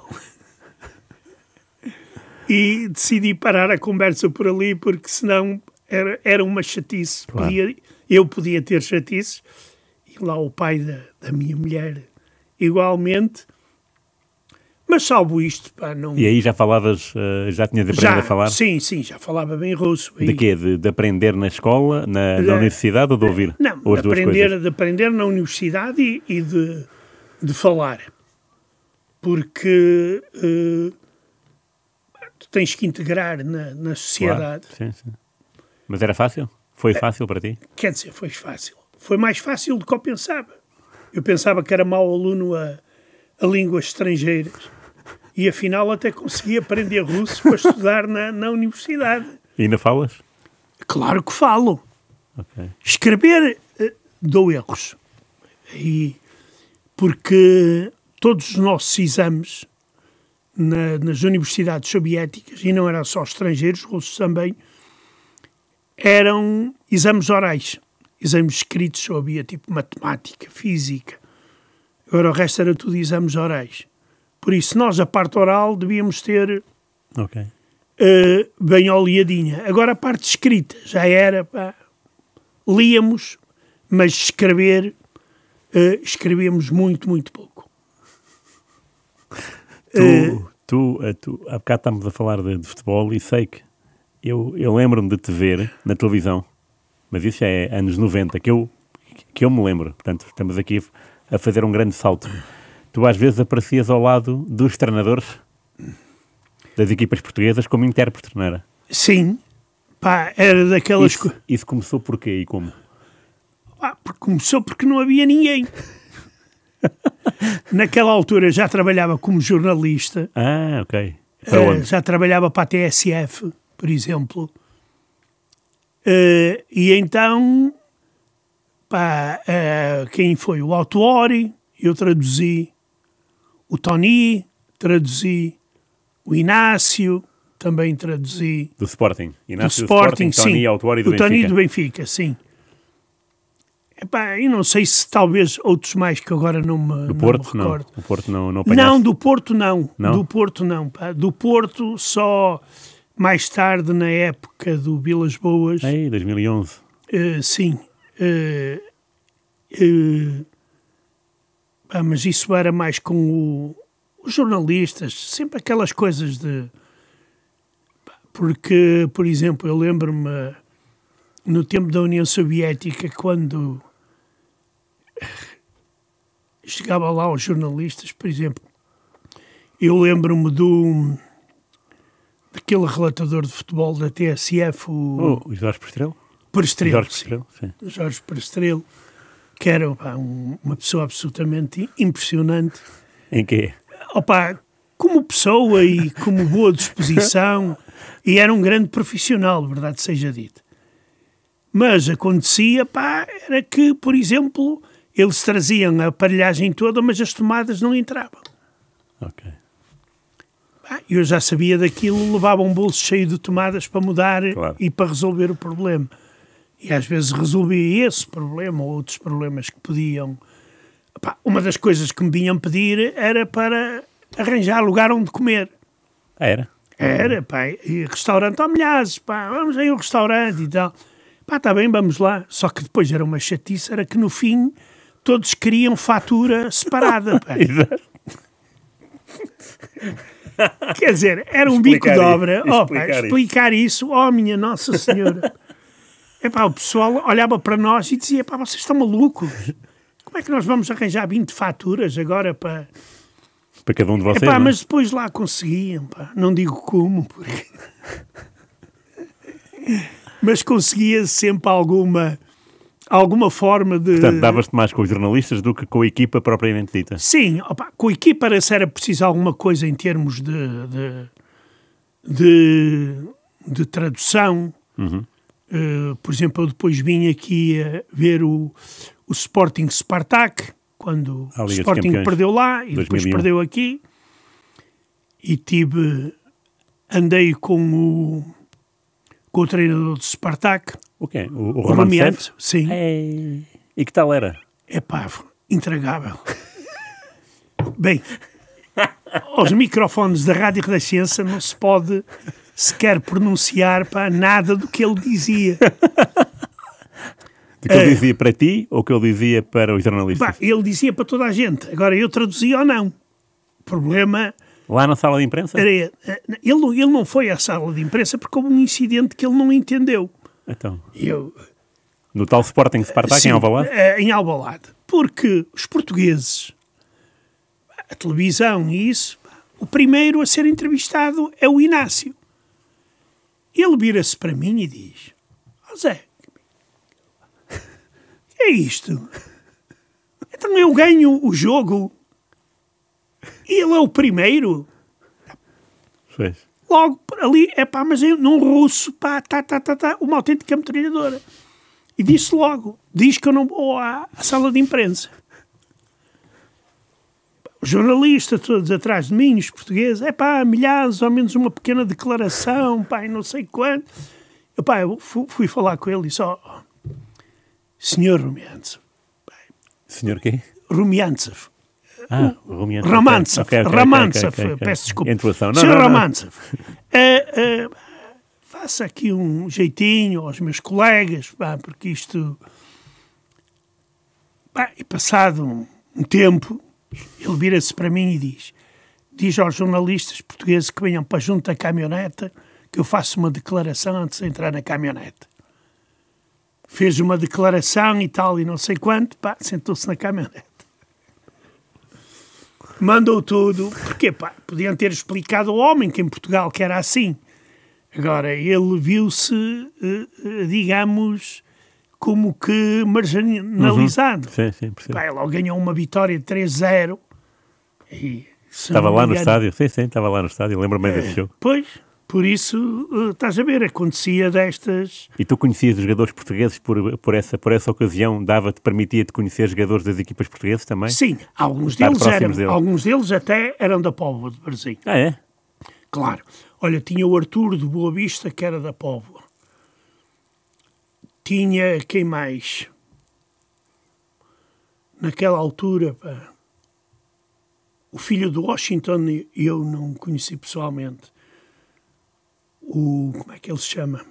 E decidi parar a conversa por ali, porque senão era, era uma chatice. Claro. Podia, eu podia ter chatices, e lá o pai da, da minha mulher igualmente. Mas salvo isto, pá, não. E aí já falavas, eh, já tinhas aprendido a falar? Sim, sim, já falava bem russo. De quê? De, de aprender na escola, na, na Da- universidade ou de ouvir? Não, ou de aprender, de aprender na universidade e, e de, de falar. Porque eh, tu tens que integrar na, na sociedade. Claro, sim, sim. Mas era fácil? Foi fácil para ti? Quer dizer, foi fácil. Foi mais fácil do que eu pensava. Eu pensava que era mau aluno a, a línguas estrangeiras. E afinal até consegui aprender russo para estudar na, na universidade. E ainda falas? Claro que falo. Ok. Escrever eh, dou erros. E, porque todos os nossos exames na- nas universidades soviéticas, e não eram só estrangeiros, russos também, eram exames orais. Exames escritos só havia tipo matemática, física. Agora o resto era tudo exames orais. Por isso, nós, a parte oral, devíamos ter Ok. eh, bem oleadinha. Agora a parte escrita já era, pá, líamos, mas escrever, eh, escrevíamos muito, muito pouco. Tu, Eh, tu, eh, tu, há bocado estamos a falar de, de futebol e sei que eu, eu lembro-me de te ver na televisão, mas isso já é anos 90, que eu, que eu me lembro. Portanto, estamos aqui a fazer um grande salto. Tu às vezes aparecias ao lado dos treinadores das equipas portuguesas como intérprete, não era? sim, pá, era daquelas Isso, isso começou por quê e como? porque começou porque não havia ninguém. Naquela altura já trabalhava como jornalista, Ah, ok. Eh, já trabalhava para a TSF, por exemplo. Eh, e então, pá, eh, quem foi? O Autuori, eu traduzi. O Tony, traduzi. O Inácio, também traduzi. Do Sporting. Do Inácio Sporting, Tony sim. Autuori do o Tony Benfica. do Benfica, sim. Epá, eu não sei se talvez outros mais que agora não me, Do não Porto, me não. recordo. O Porto não, não apanhaste? Não, do Porto não. Não? Do Porto não. pá. Do Porto só mais tarde, na época do Vilas Boas, Ei, 2011. eh, sim. eh, pá, mas isso era mais com o- os jornalistas, sempre aquelas coisas de. Porque, por exemplo, eu lembro-me no tempo da União Soviética, quando chegava lá os jornalistas, por exemplo, eu lembro-me do daquele relatador de futebol da TSF, o Oh, o Jorge Prestrelo? Perestrelo, Jorge sim. Prestrelo, sim. Jorge Perestrelo, que era pá, um- uma pessoa absolutamente impressionante. Em quê? Opa, como pessoa e como boa disposição, e era um grande profissional, verdade seja dita. Mas acontecia, pá, era que, por exemplo, eles traziam a aparelhagem toda, mas as tomadas não entravam. Ok. Pá, Eu já sabia daquilo, levava um bolso cheio de tomadas para mudar Claro. e para resolver o problema. E às vezes resolvia esse problema ou outros problemas que podiam. Pá, uma das coisas que me vinham pedir era para arranjar lugar onde comer. Ah, era? Era, pá, e restaurante ao milhares, pá, vamos aí ao restaurante e tal. Pá, está bem, vamos lá. Só que depois era uma chatice, era que no fim todos queriam fatura separada, pá. Exato. Quer dizer, era um bico Explicar de isso, obra. Oh, pá, explicar explicar isso, oh minha Nossa Senhora. Epá, o pessoal olhava para nós e dizia: pá, vocês estão malucos. Como é que nós vamos arranjar 20 faturas agora para. Para cada um de vocês, Epá, não é? mas depois lá conseguiam, pá. Não digo como, porque... mas conseguia sempre alguma, alguma forma de. Portanto, davas-te mais com os jornalistas do que com a equipa propriamente dita. Sim, opa, com a equipa era se era preciso alguma coisa em termos de, de, de, de tradução. Uhum. Uh, por exemplo, eu depois vim aqui a ver o, o Sporting Spartak, quando o Sporting perdeu lá e depois 2001. perdeu aqui. E tive. Andei com o, com o treinador do Spartak, O quê? O, o o? Sim. Ei, E que tal era? É pá, intragável. Bem, aos microfones da Rádio Renascença não se pode sequer pronunciar para nada do que ele dizia. Do que ele dizia para ti ou que ele dizia para os jornalistas? Pá, ele dizia para toda a gente. Agora, eu traduzia ou não. O problema Lá na sala de imprensa? era... eh, Ele, ele não foi à sala de imprensa porque houve um incidente que ele não entendeu. Então, Eu, no tal Sporting Spartak Sim, em Alvalade? eh, Em Alvalade. Porque os portugueses, a televisão e isso, o primeiro a ser entrevistado é o Inácio. Ele vira-se para mim e diz: Ó Zé, que é isto? Então eu ganho o jogo e ele é o primeiro. Pois. Logo ali, é pá, mas eu num russo, pá, tá, tá, tá, tá, uma autêntica metralhadora. E disse logo: diz que eu não vou à, sala de imprensa. Os jornalistas todos atrás de mim, os portugueses, é pá, milhares, ao menos uma pequena declaração, pá, não sei quanto. Eu, pá, eu fu- fui, falar com ele e só: Senhor Rumiantsev, Senhor quê? Rumiantsev, Ah, Romiante. Romantsev, Romantsev, ok, ok. peço desculpa. Intuação. Não, Sr. eh, eh, faça aqui um jeitinho aos meus colegas, pá, porque isto... Pá, e passado um, um tempo, ele vira-se para mim e diz, diz aos jornalistas portugueses que venham para junto da caminhoneta que eu faço uma declaração antes de entrar na caminhoneta. Fez uma declaração e tal, e não sei quanto, pá, sentou-se na caminhoneta mandou tudo, porque pá, podiam ter explicado ao homem que em Portugal que era assim. Agora, ele viu-se, eh, eh, digamos, como que marginalizado. Sim, sim, percebo. Pá, ele ganhou uma vitória de 3-0. E, Estava lá no estádio. Sim, sim, estava lá no estádio. Lembro-me bem desse jogo. Pois, por isso, eh, estás a ver, acontecia destas... E tu conhecias os jogadores portugueses por, por, essa, por essa ocasião? Dava-te, permitia-te conhecer jogadores das equipas portuguesas também? Sim, alguns deles, eram, próximos dele. alguns deles até eram da Póvoa de Brasil. Ah, é? Claro. Olha, tinha o Arthur de Boa Vista, que era da Póvoa. Tinha quem mais? Naquela altura, pá, o filho do Washington eu não conheci pessoalmente. O, como é que ele se chama?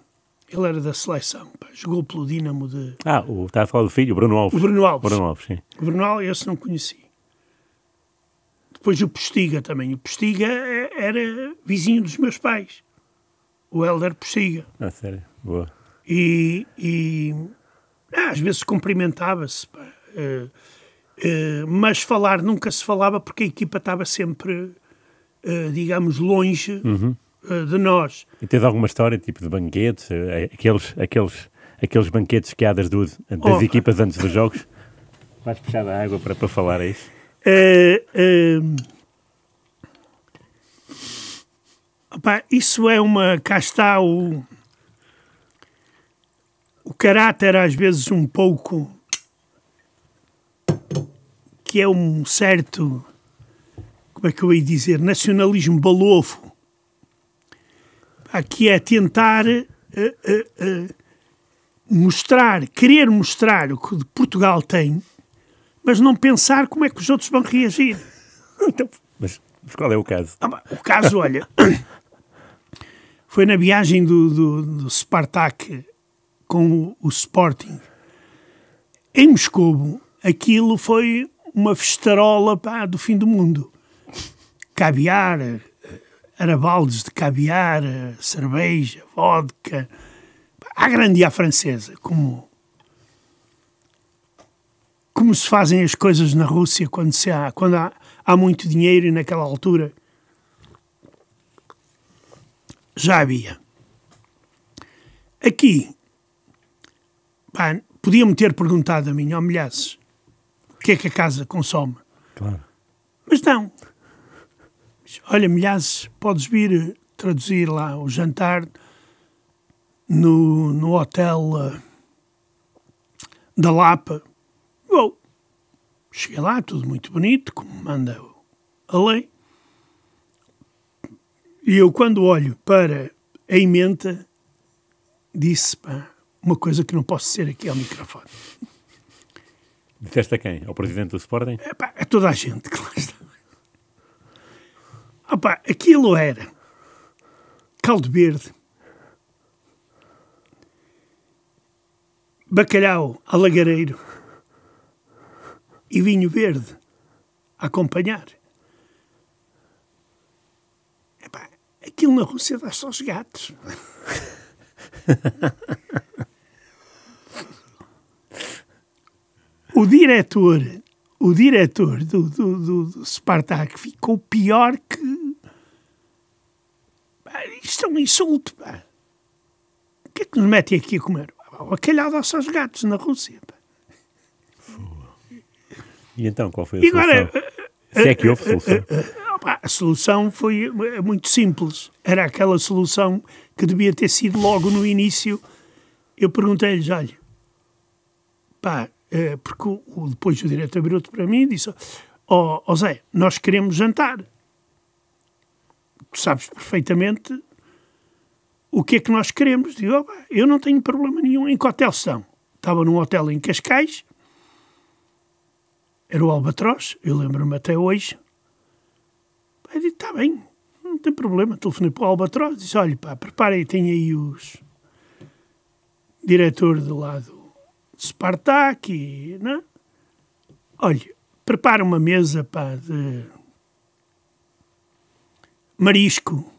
Ele era da seleção, pá, jogou pelo Dínamo de... Ah, o, está a falar do filho, o Bruno Alves. O Bruno Alves. Bruno Alves, sim. O Bernal, esse não conheci. Depois o Postiga também. O Postiga eh, era vizinho dos meus pais. O Helder Postiga. Ah, sério. Boa. E, e ah, às vezes cumprimentava-se. Eh, eh, mas falar nunca se falava porque a equipa estava sempre, eh, digamos, longe eh, de nós. E tens alguma história, tipo de banquetes? eh, Aqueles, aqueles, aqueles banquetes que há das, duas, das Oh. equipas antes dos jogos? Vais puxar da água para, para falar, é isso? Eh, eh, opá, isso é uma. Cá está o. O caráter, às vezes, um pouco. que é um certo. como é que eu ia dizer? Nacionalismo balofo. Que é tentar. eh, eh, mostrar, querer mostrar o que Portugal tem, mas não pensar como é que os outros vão reagir. Então, mas, mas qual é o caso? Ah, O caso, olha, foi na viagem do, do, do Spartak com o, o Sporting. Em Moscou, aquilo foi uma festarola pá, do fim do mundo. Caviar, arabaldes de caviar, eh, cerveja, vodka, à grande e à francesa, como como se fazem as coisas na Rússia quando, se há, quando há, há muito dinheiro e naquela altura já havia. Aqui, pá, Podia-me ter perguntado a mim, ó oh, o que é que a casa consome? Claro. Mas não. Olha, milhares, podes vir traduzir lá o jantar no, no hotel uh, da Lapa. Vou. Cheguei lá, tudo muito bonito, como manda a lei. E eu, quando olho para a emenda, disse pá, uma coisa que não posso ser aqui ao microfone. Disseste a quem? Ao presidente do Sporting? É, pá, a toda a gente que lá está. Aquilo era caldo verde, bacalhau alagareiro e vinho verde a acompanhar. Epá, aquilo na Rússia dá só aos gatos. o diretor, o diretor do, do, do, do Spartak ficou pior que. Isto é um insulto, pá. O que é que nos metem aqui a comer? Dá só aos gatos na Rússia, pá. E então, qual foi a e solução? Agora, Se é que houve solução. A solução foi muito simples. Era aquela solução que devia ter sido logo no início. Eu perguntei-lhes, olha, pá, porque depois o diretor virou para mim e disse, ó oh, oh Zé, nós queremos jantar. Tu sabes perfeitamente o que é que nós queremos. Digo, eu não tenho problema nenhum. Em que hotel estão? Estava num hotel em Cascais, era o Albatroz, eu lembro-me até hoje. Eu disse, está bem, não tem problema. Telefonei para o Albatroz, disse, olha pá, preparem, tem aí os diretor do lado de Spartak e, não? É? Olha, prepara uma mesa, pá, de marisco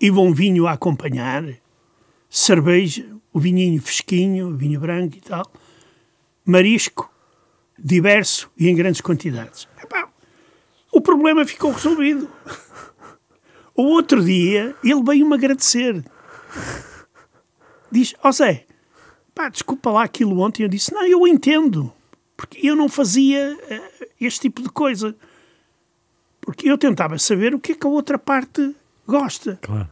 e bom vinho a acompanhar, cerveja, o vinhinho fresquinho, o vinho branco e tal, marisco diverso e em grandes quantidades. Epá, o problema ficou resolvido. O outro dia ele veio-me agradecer. Diz: Ó oh Zé, pá, desculpa lá aquilo ontem. Eu disse: Não, eu entendo, porque eu não fazia uh, este tipo de coisa. Porque eu tentava saber o que é que a outra parte gosta. Claro.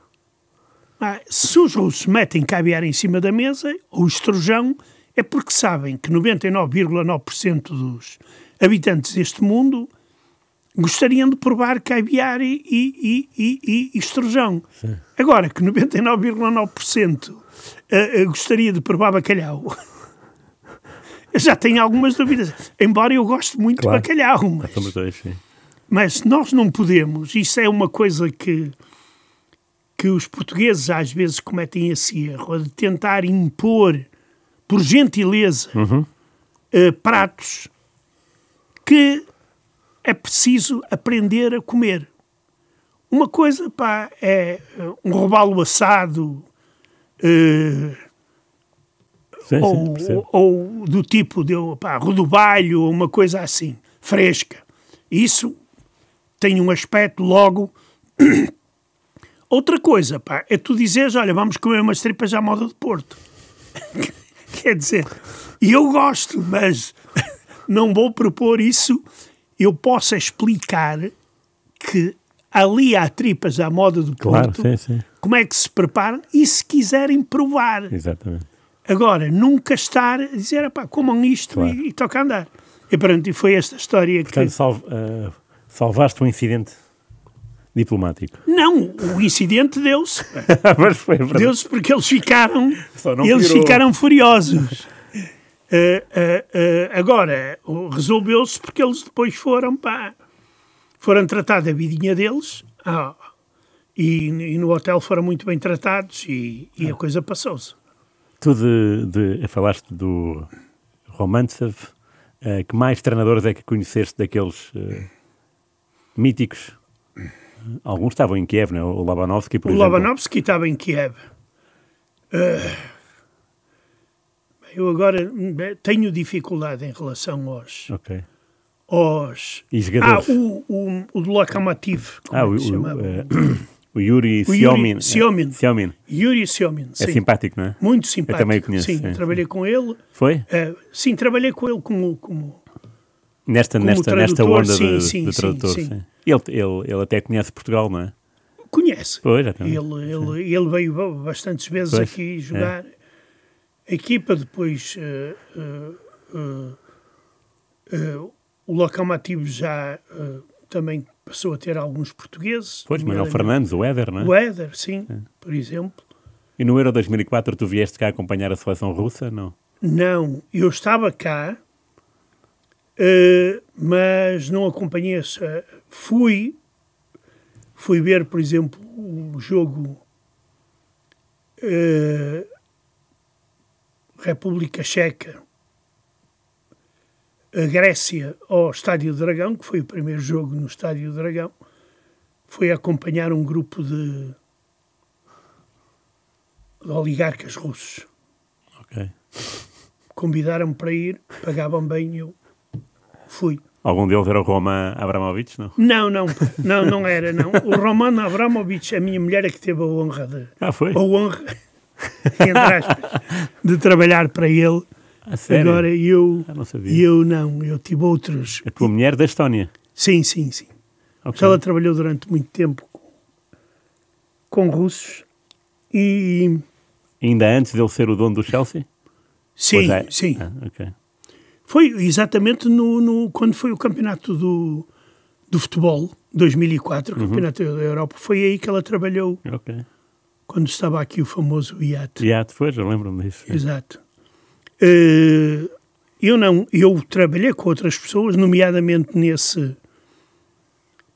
Ah, se os russos metem caviar em cima da mesa, ou estrujão, é porque sabem que 99,9% dos habitantes deste mundo gostariam de provar caviar e, e, e, e, e estrujão. Sim. Agora, que 99,9% uh, uh, gostaria de provar bacalhau. eu já tenho algumas dúvidas, embora eu goste muito claro. de bacalhau. Mas, dois, mas nós não podemos, isso é uma coisa que, que os portugueses às vezes cometem esse erro, de tentar impor por gentileza, uhum. uh, pratos que é preciso aprender a comer. Uma coisa, pá, é eh, um robalo assado uh, sim, ou, sim, ou, do tipo de pá, rodobalho ou uma coisa assim, fresca. Isso tem um aspecto logo. Outra coisa, pá, é tu dizeres, olha, vamos comer umas tripas à moda de Porto. Quer dizer, eu gosto, mas não vou propor isso. Eu posso explicar que ali há tripas à moda do claro, Porto, sim, sim. como é que se preparam e se quiserem provar. Exatamente. Agora, nunca estar a dizer, pá, comam isto claro. e, e toca a andar. E pronto, e foi esta história Portanto, que... Salv, uh, salvaste um incidente diplomático. Não, o incidente deu-se. Deu-se porque eles ficaram, eles ficaram furiosos. Uh, uh, uh, agora, resolveu-se porque eles depois foram para foram tratar da vidinha deles ah, e, e, no hotel foram muito bem tratados e, e a ah. coisa passou-se. Tu de, de, falaste do Romantsev, que mais treinadores é que conheceste daqueles míticos Alguns estavam em Kiev, não é? O Labanovski, por o exemplo. O Labanovski estava em Kiev. Uh, eu agora tenho dificuldade em relação aos... Ok. Aos... E jogadores? Ah, o, o, o do Lokomotiv. Ah, o, o, uh, O Yuri O Yuri Siomin. Siomin. Siomin. Yuri Siomin. É sim. simpático, não é? Muito simpático. também o conheço, Sim, sim, trabalhei com ele. Foi? Eh, sim, trabalhei com ele como, como Nesta, Como nesta, nesta onda sim, de, sim, de tradutor, sim. sim. Ele, ele, ele até conhece Portugal, não é? conhece. Pois. Ele, ele, ele veio ba- bastantes vezes Pois, aqui jogar. A equipa depois eh, eh, eh, o já eh, também passou a ter alguns portugueses. Pois, Manuel Fernandes, o Éder, não é? O Éder, sim, por exemplo. E no Euro 2004 tu vieste cá acompanhar a seleção russa? Não. Não, eu estava cá, eh, mas não acompanhei. essa- Fui, fui ver, por exemplo, o jogo eh, República Checa, a Grécia ao Estádio Dragão, que foi o primeiro jogo no Estádio Dragão. Foi acompanhar um grupo de, de oligarcas russos Ok. convidaram-me para ir, pagavam bem, eu fui. Algum deles era o Roman Abramovich, não? Não, não, não, não era, não. O Roman Abramovich, a minha mulher é que teve a honra de, Ah, foi? a honra, entre aspas, de trabalhar para ele. A sério? Agora eu, Ah, não sabia. eu não, eu tive outros. A tua mulher da Estónia? Sim, sim, sim. Ok. Ela trabalhou durante muito tempo com, com russos e Ainda antes dele ser o dono do Chelsea? sim, é. sim. Ah, ok. Foi exatamente no, no- quando foi o campeonato do, do futebol, 2004, o Uhum. campeonato da Europa, foi aí que ela trabalhou, Ok. quando estava aqui o famoso iate. Já, depois, eu lembro-me disso. Exato. Eh, eu não, eu trabalhei com outras pessoas, nomeadamente nesse,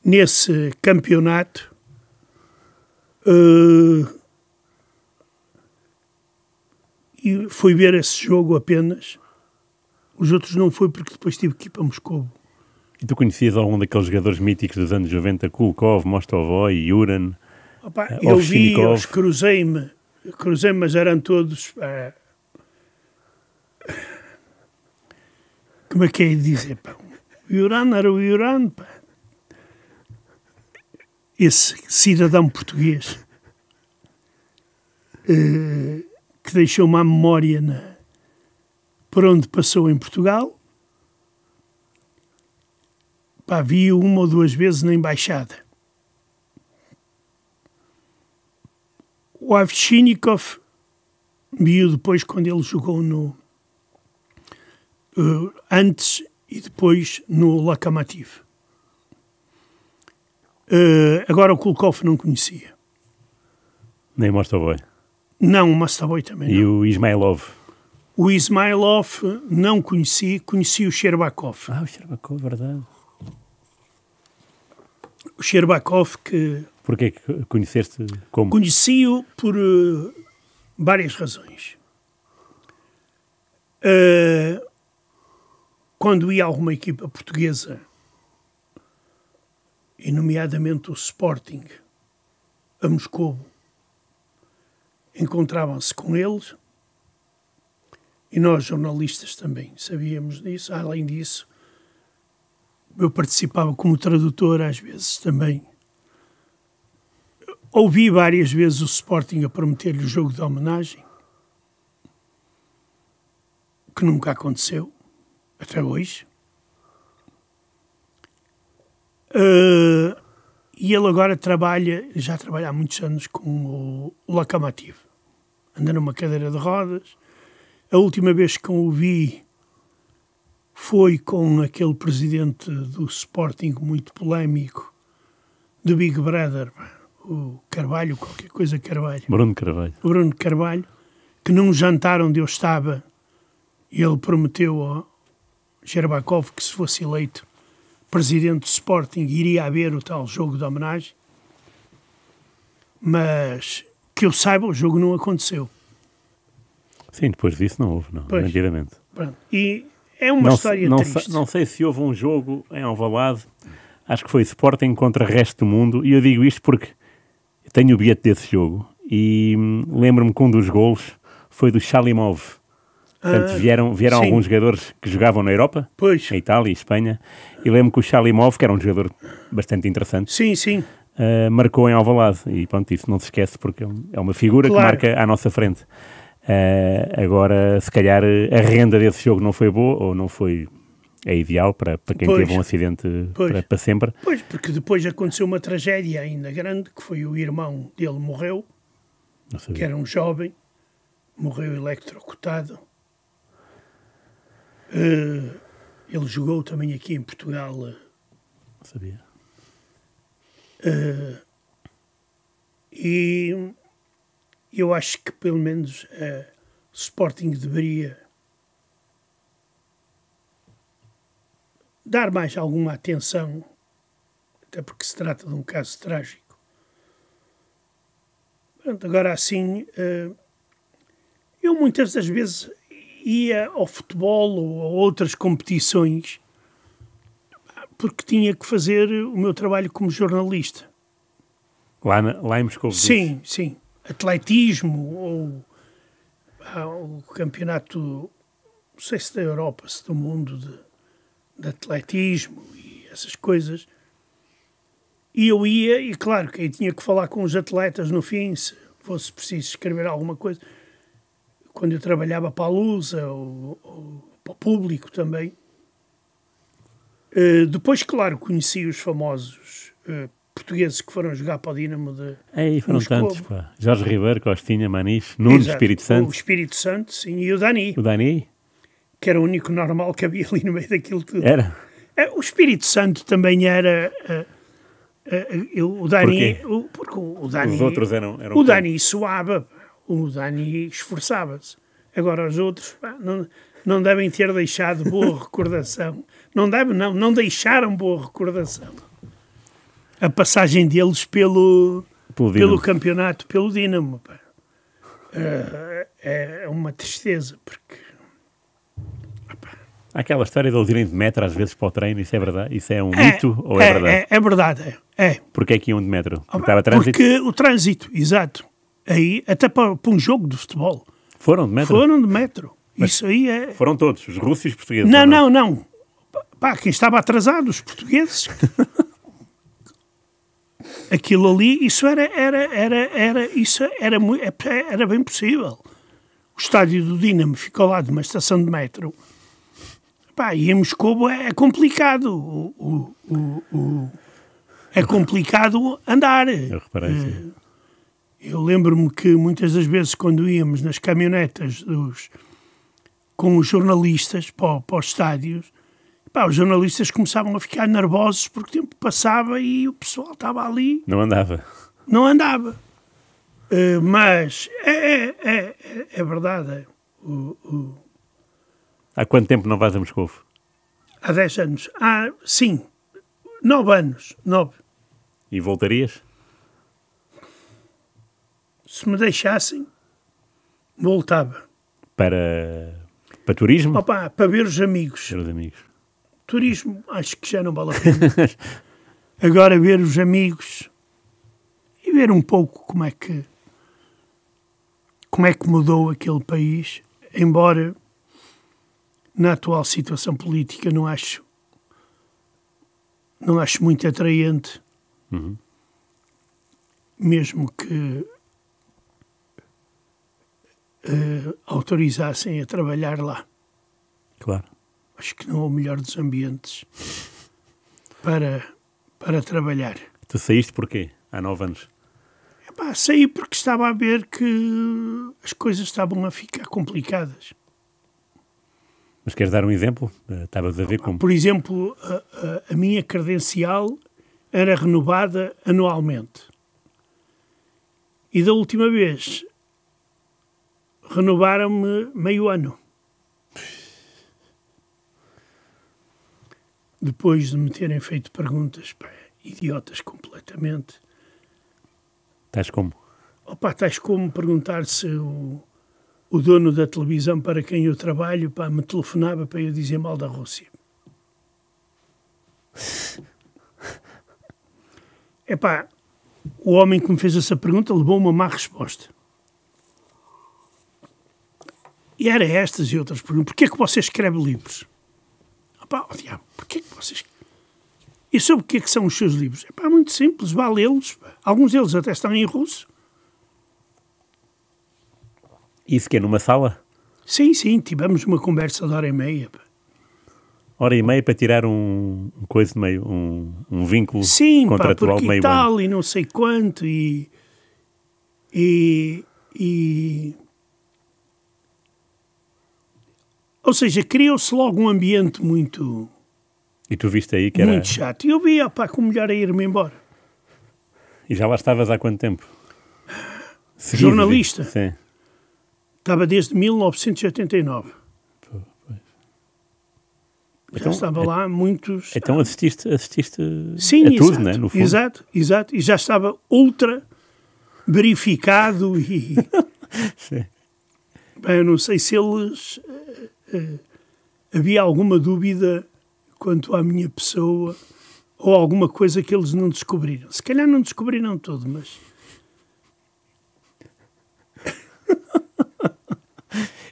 nesse campeonato. Eh, e fui ver esse jogo apenas. Os outros não foi porque depois tive que ir para Moscou. E tu conhecias algum daqueles jogadores míticos dos anos 90? Kulkov, Mostovoi, Yuran? Opa, Eh, eu vi, os cruzei-me, cruzei-me, mas eram todos. pá, como é que é de dizer? Pá? O era o Iran, pá. Esse cidadão português eh, que deixou uma memória na, por onde passou em Portugal. Pá, vi uma ou duas vezes na embaixada. O Avchinikov viu depois quando ele jogou no. eh, antes e depois no Lokomotiv. Eh, agora o Kulkov não conhecia. Nem Mostovoi. Não, o Mastaboy também E não. o Ismailov? O Ismailov não conheci, conheci o Sherbakov. Ah, o Sherbakov, verdade. O Sherbakov que Porquê que conheceste como? Conheci-o por eh, várias razões. Eh, quando ia a alguma equipa portuguesa, e nomeadamente o Sporting, a Moscou, encontravam-se com eles e nós, jornalistas, também sabíamos disso. Além disso, eu participava como tradutor às vezes também Ouvi várias vezes o Sporting a prometer-lhe o jogo de homenagem, que nunca aconteceu, até hoje. Eh, e ele agora trabalha, já trabalha há muitos anos com o Locomotive. Anda numa cadeira de rodas. A última vez que o vi foi com aquele presidente do Sporting muito polémico, do Big Brother, o Carvalho, qualquer coisa Carvalho, Bruno Carvalho. o Bruno Carvalho, que num jantar onde eu estava, ele prometeu ao Sherbakov que se fosse eleito presidente do Sporting iria haver o tal jogo de homenagem, mas que eu saiba o jogo não aconteceu. Sim, depois disso não houve, não, Pois. Pronto. E é uma não, história não, triste. sei, não sei se houve um jogo em Alvalade, acho que foi Sporting contra o resto do mundo, e eu digo isto porque tenho o bilhete desse jogo, e hum, lembro-me que um dos golos foi do Shalimov. Portanto, Ah, vieram, vieram sim. alguns jogadores que jogavam na Europa, Pois, em Itália e Espanha, e lembro que o Shalimov, que era um jogador bastante interessante, sim, sim. uh, marcou em Alvalade. E pronto, isso não se esquece porque é uma figura Claro. que marca à nossa frente. Uh, agora, se calhar, a renda desse jogo não foi boa ou não foi é ideal para, para quem Pois. teve um acidente Pois. para, para sempre. Pois, porque depois aconteceu uma tragédia ainda grande, que foi o irmão dele morreu, que era um jovem, morreu eletrocutado. Eh, ele jogou também aqui em Portugal. eh, Não sabia. E eu acho que pelo menos o Sporting deveria dar mais alguma atenção, até porque se trata de um caso trágico. Pronto, agora assim, eh, eu muitas das vezes ia ao futebol ou a outras competições porque tinha que fazer o meu trabalho como jornalista. Lá, na- lá em Moscou. Sim, sim. Atletismo ou ah, o campeonato, não sei se da Europa, se do mundo de, de atletismo e essas coisas. E eu ia, e claro que aí tinha que falar com os atletas no fim, se fosse preciso escrever alguma coisa. Quando eu trabalhava para a Lusa ou, ou para o público também. Eh, depois, claro, conheci os famosos eh, portugueses que foram jogar para o Dinamo de, Aí foram Moscou. tantos, pá. Jorge Ribeiro, Costinha, Manis, Nuno Exato. Espírito O Santo, Espírito Santo, sim, e o Dani, o Dani, que era o único normal que havia ali no meio daquilo tudo. era. É, O Espírito Santo também era. eh, eu- o Dani. O- porque o o Dani. Os outros eram... eram o Dani suava, o Dani esforçava-se. Agora os outros pá, não, não devem ter deixado boa recordação. Não devem, não, não deixaram boa recordação. A passagem deles pelo, Pelo pelo campeonato, pelo Dinamo. Eh, é uma tristeza, porque Há aquela história de eles irem de metro às vezes para o treino, isso é verdade? Isso é um mito ou é, verdade? É, é verdade, é. é. Porquê é que iam de metro? Porque estava trânsito? Porque o trânsito, exato. Aí, até para, para um jogo de futebol, Foram de metro? foram de metro. Isso aí é. Foram todos, os russos e os portugueses. Não, ou não, não. Pá, quem estava atrasado, os portugueses. Aquilo ali, isso era, era, era, era, isso era, mui- era bem possível. O estádio do Dinamo fica ao lado de uma estação de metro. Pá, e em Moscou é, é complicado. O, o, o, é complicado andar. Eu reparei, sim. Eu lembro-me que muitas das vezes, quando íamos nas caminhonetas dos, com os jornalistas para, para os estádios, pá, os jornalistas começavam a ficar nervosos porque o tempo passava e o pessoal estava ali, Não andava. não andava. Eh, mas é, é, é, é- é verdade. O- o- Há quanto tempo não vais a Moscou? há 10 anos. Há, sim, 9 anos. 9. E voltarias? Se me deixassem, voltava. Para, para turismo? Opa, para ver os amigos. Ver os amigos. Turismo, acho que já não vale a pena. Agora ver os amigos e ver um pouco como é que como é que mudou aquele país, embora na atual situação política não acho não acho muito atraente Uhum. mesmo que eh, autorizassem a trabalhar lá. Claro. Acho que não é o melhor dos ambientes para, para trabalhar. Tu saíste porquê? Há nove anos. Epá, saí porque estava a ver que as coisas estavam a ficar complicadas. Mas queres dar um exemplo? Eh, Estavas a ver como... Por exemplo, a, a- a minha credencial era renovada anualmente. E da última vez renovaram-me meio ano. Depois de me terem feito perguntas pá, idiotas completamente. Estás como? Opa, tais como perguntar se o, o dono da televisão para quem eu trabalho pá, me telefonava para eu dizer mal da Rússia. Epá, o homem que me fez essa pergunta levou uma má resposta. E era estas e outras perguntas. Porquê é que você escreve livros? Opá, oh, diabo, porquê é que você escreve? E sobre o que é que são os seus livros? É pá, muito simples, vá lê-los. Alguns deles até estão em russo. Isso que é numa sala? Sim, sim, tivemos uma conversa de hora e meia. Pá. Hora e meia para tirar um, um coisa de meio, um, um vínculo Sim, pá, contratual porque meio e tal, ano. e não sei quanto, e, e, e... Ou seja, criou-se logo um ambiente muito, E tu viste aí que era. muito chato. E eu via, pá, como melhor a ir-me embora. E já lá estavas há quanto tempo? Seguido, Jornalista. Sim. Estava desde 1989. Pô, pois. Já Então, estava é- lá muitos... Então assististe, assististe Sim, a tudo, exato, né? No fundo. exato, exato. E já estava ultra verificado e... Sim. Bem, eu não sei se eles. Eh, havia alguma dúvida quanto à minha pessoa ou alguma coisa que eles não descobriram. Se calhar não descobriram tudo, mas.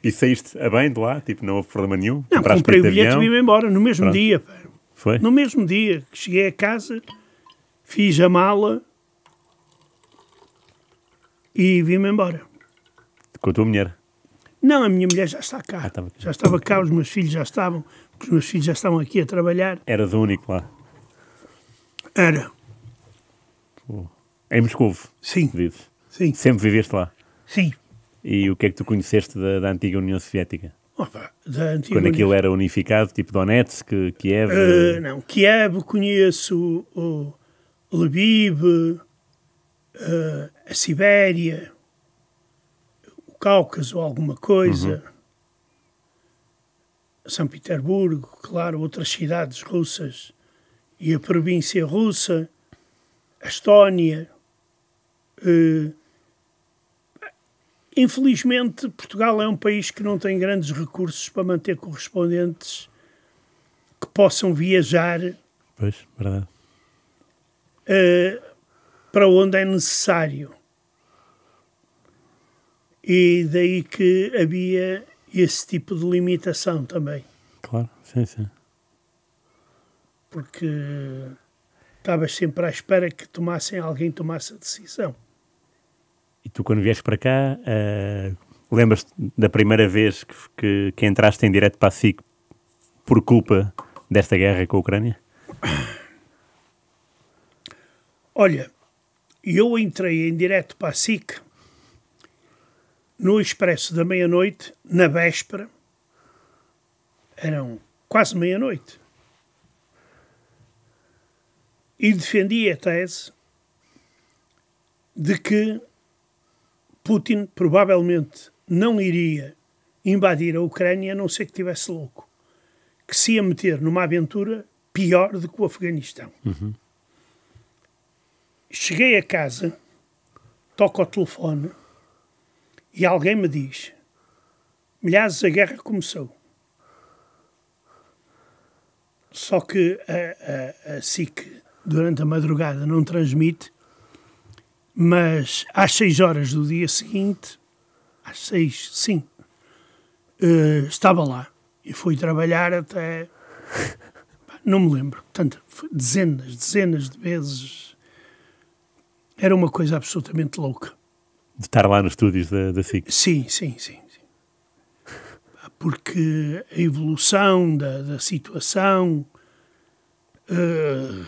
E saíste a bem de lá? Tipo, não houve problema nenhum? Não, Compraste comprei o bilhete e vim embora no mesmo Pronto. dia. pá. Foi? No mesmo dia que cheguei a casa, fiz a mala e vim-me embora. Com a tua mulher? Não, a minha mulher já está cá. Ah, estava. Já estava cá, os meus filhos já estavam, porque os meus filhos já estavam aqui a trabalhar. Eras o único lá. Era, Em Moscou, sim, dizes. sim, Sempre viveste lá. sim. E o que é que tu conheceste da, da antiga União Soviética? Opa, da antiga Quando aquilo era unificado, tipo Donetsk, Kiev... Uh, não, Kiev conheço, o, o Lviv, uh, a Sibéria, Cáucaso, alguma coisa, São Petersburgo, claro, outras cidades russas e a província russa, a Estónia. uh, Infelizmente, Portugal é um país que não tem grandes recursos para manter correspondentes que possam viajar Pois, verdade. eh, para onde é necessário. E daí que havia esse tipo de limitação também, Claro, sim, sim. porque estavas sempre à espera que tomassem alguém tomasse a decisão. E tu, quando vieste para cá, eh, lembras-te da primeira vez que, que, que entraste em direto para a SIC por culpa desta guerra com a Ucrânia? Olha, eu entrei em direto para a SIC no Expresso da meia-noite, na véspera, eram quase meia-noite, e defendi a tese de que Putin provavelmente não iria invadir a Ucrânia a não ser que estivesse louco, que se ia meter numa aventura pior do que o Afeganistão. Cheguei a casa, toco ao telefone e alguém me diz: Milhares, a guerra começou. Só que a, a, a SIC, durante a madrugada, não transmite, mas às seis horas do dia seguinte, às seis, sim, eh, estava lá e fui trabalhar até. Não me lembro, tanto, foi dezenas, dezenas de vezes. Era uma coisa absolutamente louca. De estar lá nos estúdios da, da SIC? Sim, sim, sim. sim. Porque a evolução da, da situação. eh,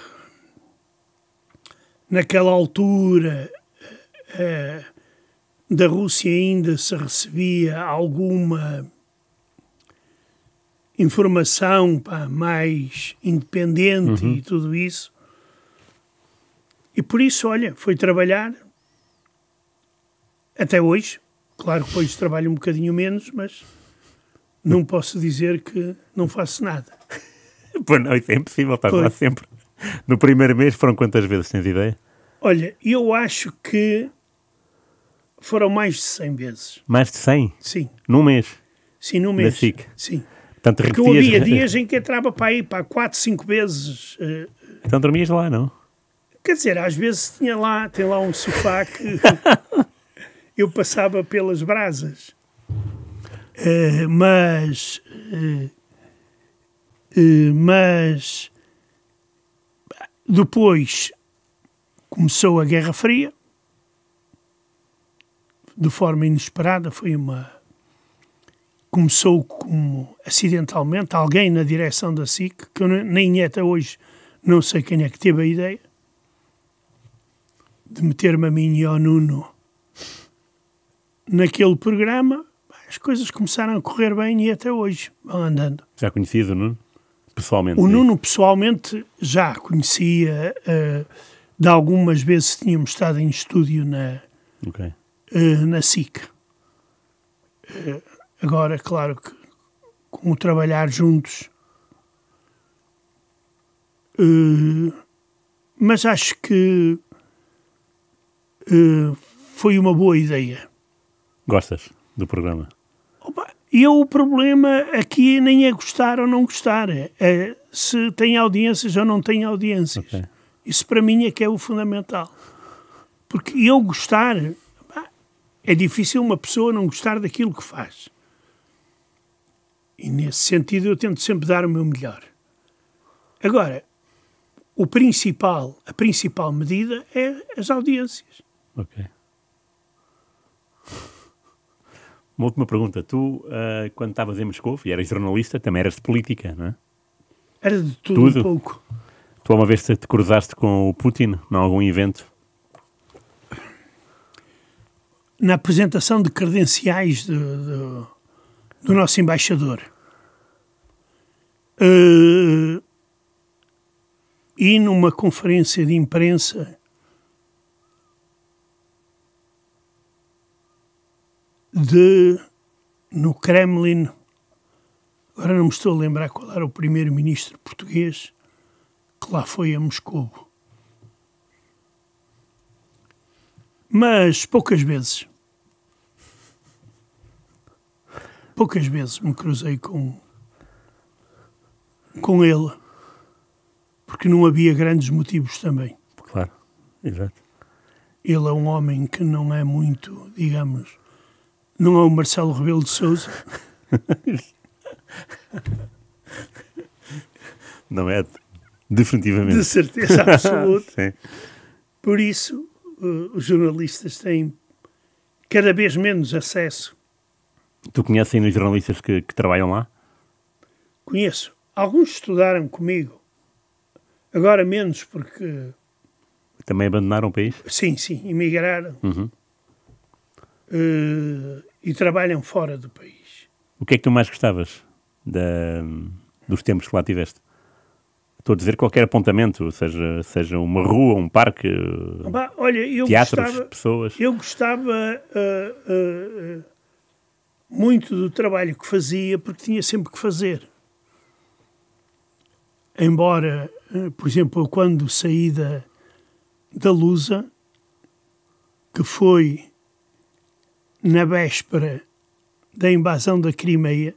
naquela altura, eh, da Rússia ainda se recebia alguma informação pá, mais independente e tudo isso. E por isso, olha, foi trabalhar até hoje. Claro que hoje trabalho um bocadinho menos, mas não posso dizer que não faço nada. Pois não, isso é impossível, estás lá sempre. No primeiro mês foram quantas vezes, tens ideia? Olha, eu acho que foram mais de 100 vezes. Mais de 100? Sim, Num mês? sim, no mês. SIC? Sim. Portanto, Porque eu havia dias em que entrava para aí para 4, 5 vezes. eh, Então dormias lá, não? Quer dizer, às vezes tinha lá, tem lá um sofá que eu passava pelas brasas. Eh, mas. eh, eh, mas. depois começou a Guerra Fria, de forma inesperada, foi uma. Começou como acidentalmente, alguém na direção da SIC, que eu nem até hoje não sei quem é que teve a ideia, de meter-me a mim e ao Nuno naquele programa, as coisas começaram a correr bem e até hoje vão andando. Já conhecido o Nuno? Pessoalmente? O Nuno, pessoalmente, já conhecia. Uh, de algumas vezes tínhamos estado em estúdio na, okay. uh, na SIC. Uh, agora, claro que com o trabalhar juntos. mas acho que foi uma boa ideia. Gostas do programa? E eu, o problema aqui nem é gostar ou não gostar, é, é se tem audiências ou não tem audiências. Okay. Isso para mim é que é o fundamental. Porque eu gostar, é difícil uma pessoa não gostar daquilo que faz. E nesse sentido eu tento sempre dar o meu melhor. Agora, o principal, a principal medida é as audiências. Ok. Uma última pergunta. Tu, uh, quando estavas em Moscou e eras jornalista, também eras de política, não é? Era de tudo, tudo. um pouco. Tu uma vez te cruzaste com o Putin em algum evento? Na apresentação de credenciais do, nosso embaixador. Uh, e numa conferência de imprensa de no Kremlin, agora não me estou a lembrar qual era o primeiro-ministro português que lá foi a Moscou. Mas poucas vezes, poucas vezes me cruzei com, com ele, porque não havia grandes motivos também. Claro, exato. Ele é um homem que não é muito, digamos, não é o Marcelo Rebelo de Souza. não é, definitivamente. De certeza absoluta. Por isso, uh, os jornalistas têm cada vez menos acesso. Tu conheces ainda os jornalistas que, que trabalham lá? Conheço. Alguns estudaram comigo. Agora menos porque... Também abandonaram o país? Sim, sim. Emigraram. Uhum uh, e trabalham fora do país. O que é que tu mais gostavas da, dos tempos que lá tiveste? Estou a dizer qualquer apontamento, seja, seja uma rua, um parque, bah, olha, eu teatros, gostava, pessoas. Eu gostava uh, uh, muito do trabalho que fazia, porque tinha sempre que fazer. Embora, por exemplo, quando saí da, da Lusa, que foi na véspera da invasão da Crimeia,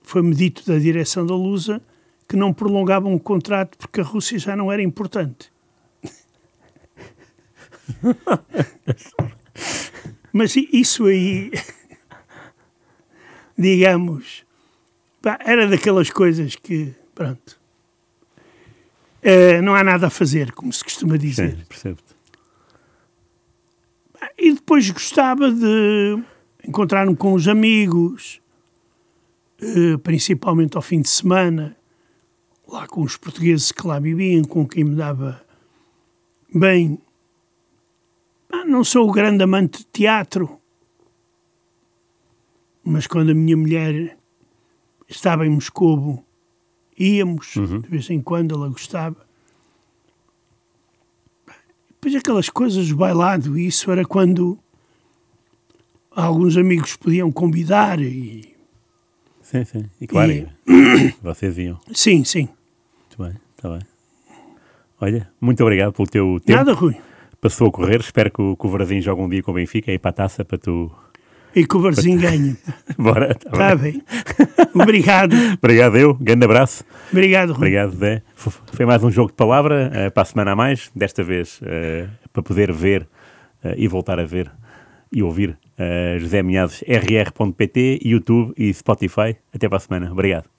foi-me dito da direção da Lusa que não prolongavam o contrato porque a Rússia já não era importante. Mas isso aí, digamos, pá, era daquelas coisas que, pronto, uh, não há nada a fazer, como se costuma dizer. Sim, percebo e depois gostava de encontrar-me com os amigos, eh, principalmente ao fim de semana, lá com os portugueses que lá viviam, com quem me dava bem. Não sou o grande amante de teatro, mas quando a minha mulher estava em Moscovo, íamos, uhum. de vez em quando ela gostava. Depois aquelas coisas, bailado, isso era quando alguns amigos podiam convidar e... Sim, sim. E claro, e... vocês iam. Sim, sim. Muito bem, está bem. Olha, muito obrigado pelo teu tempo. Nada, Rui. Passou a correr. Espero que o, que o jogue um dia com o Benfica aí para a taça para tu e que o Barzinho ganhe. Bora, tá, tá bem. Obrigado. Obrigado eu, grande abraço. Obrigado, Rui. Obrigado, Zé. Foi mais um jogo de palavra, uh, para a semana a mais, desta vez uh, para poder ver uh, e voltar a ver e ouvir José Minhados, rr.pt, YouTube e Spotify. Até para a semana. Obrigado.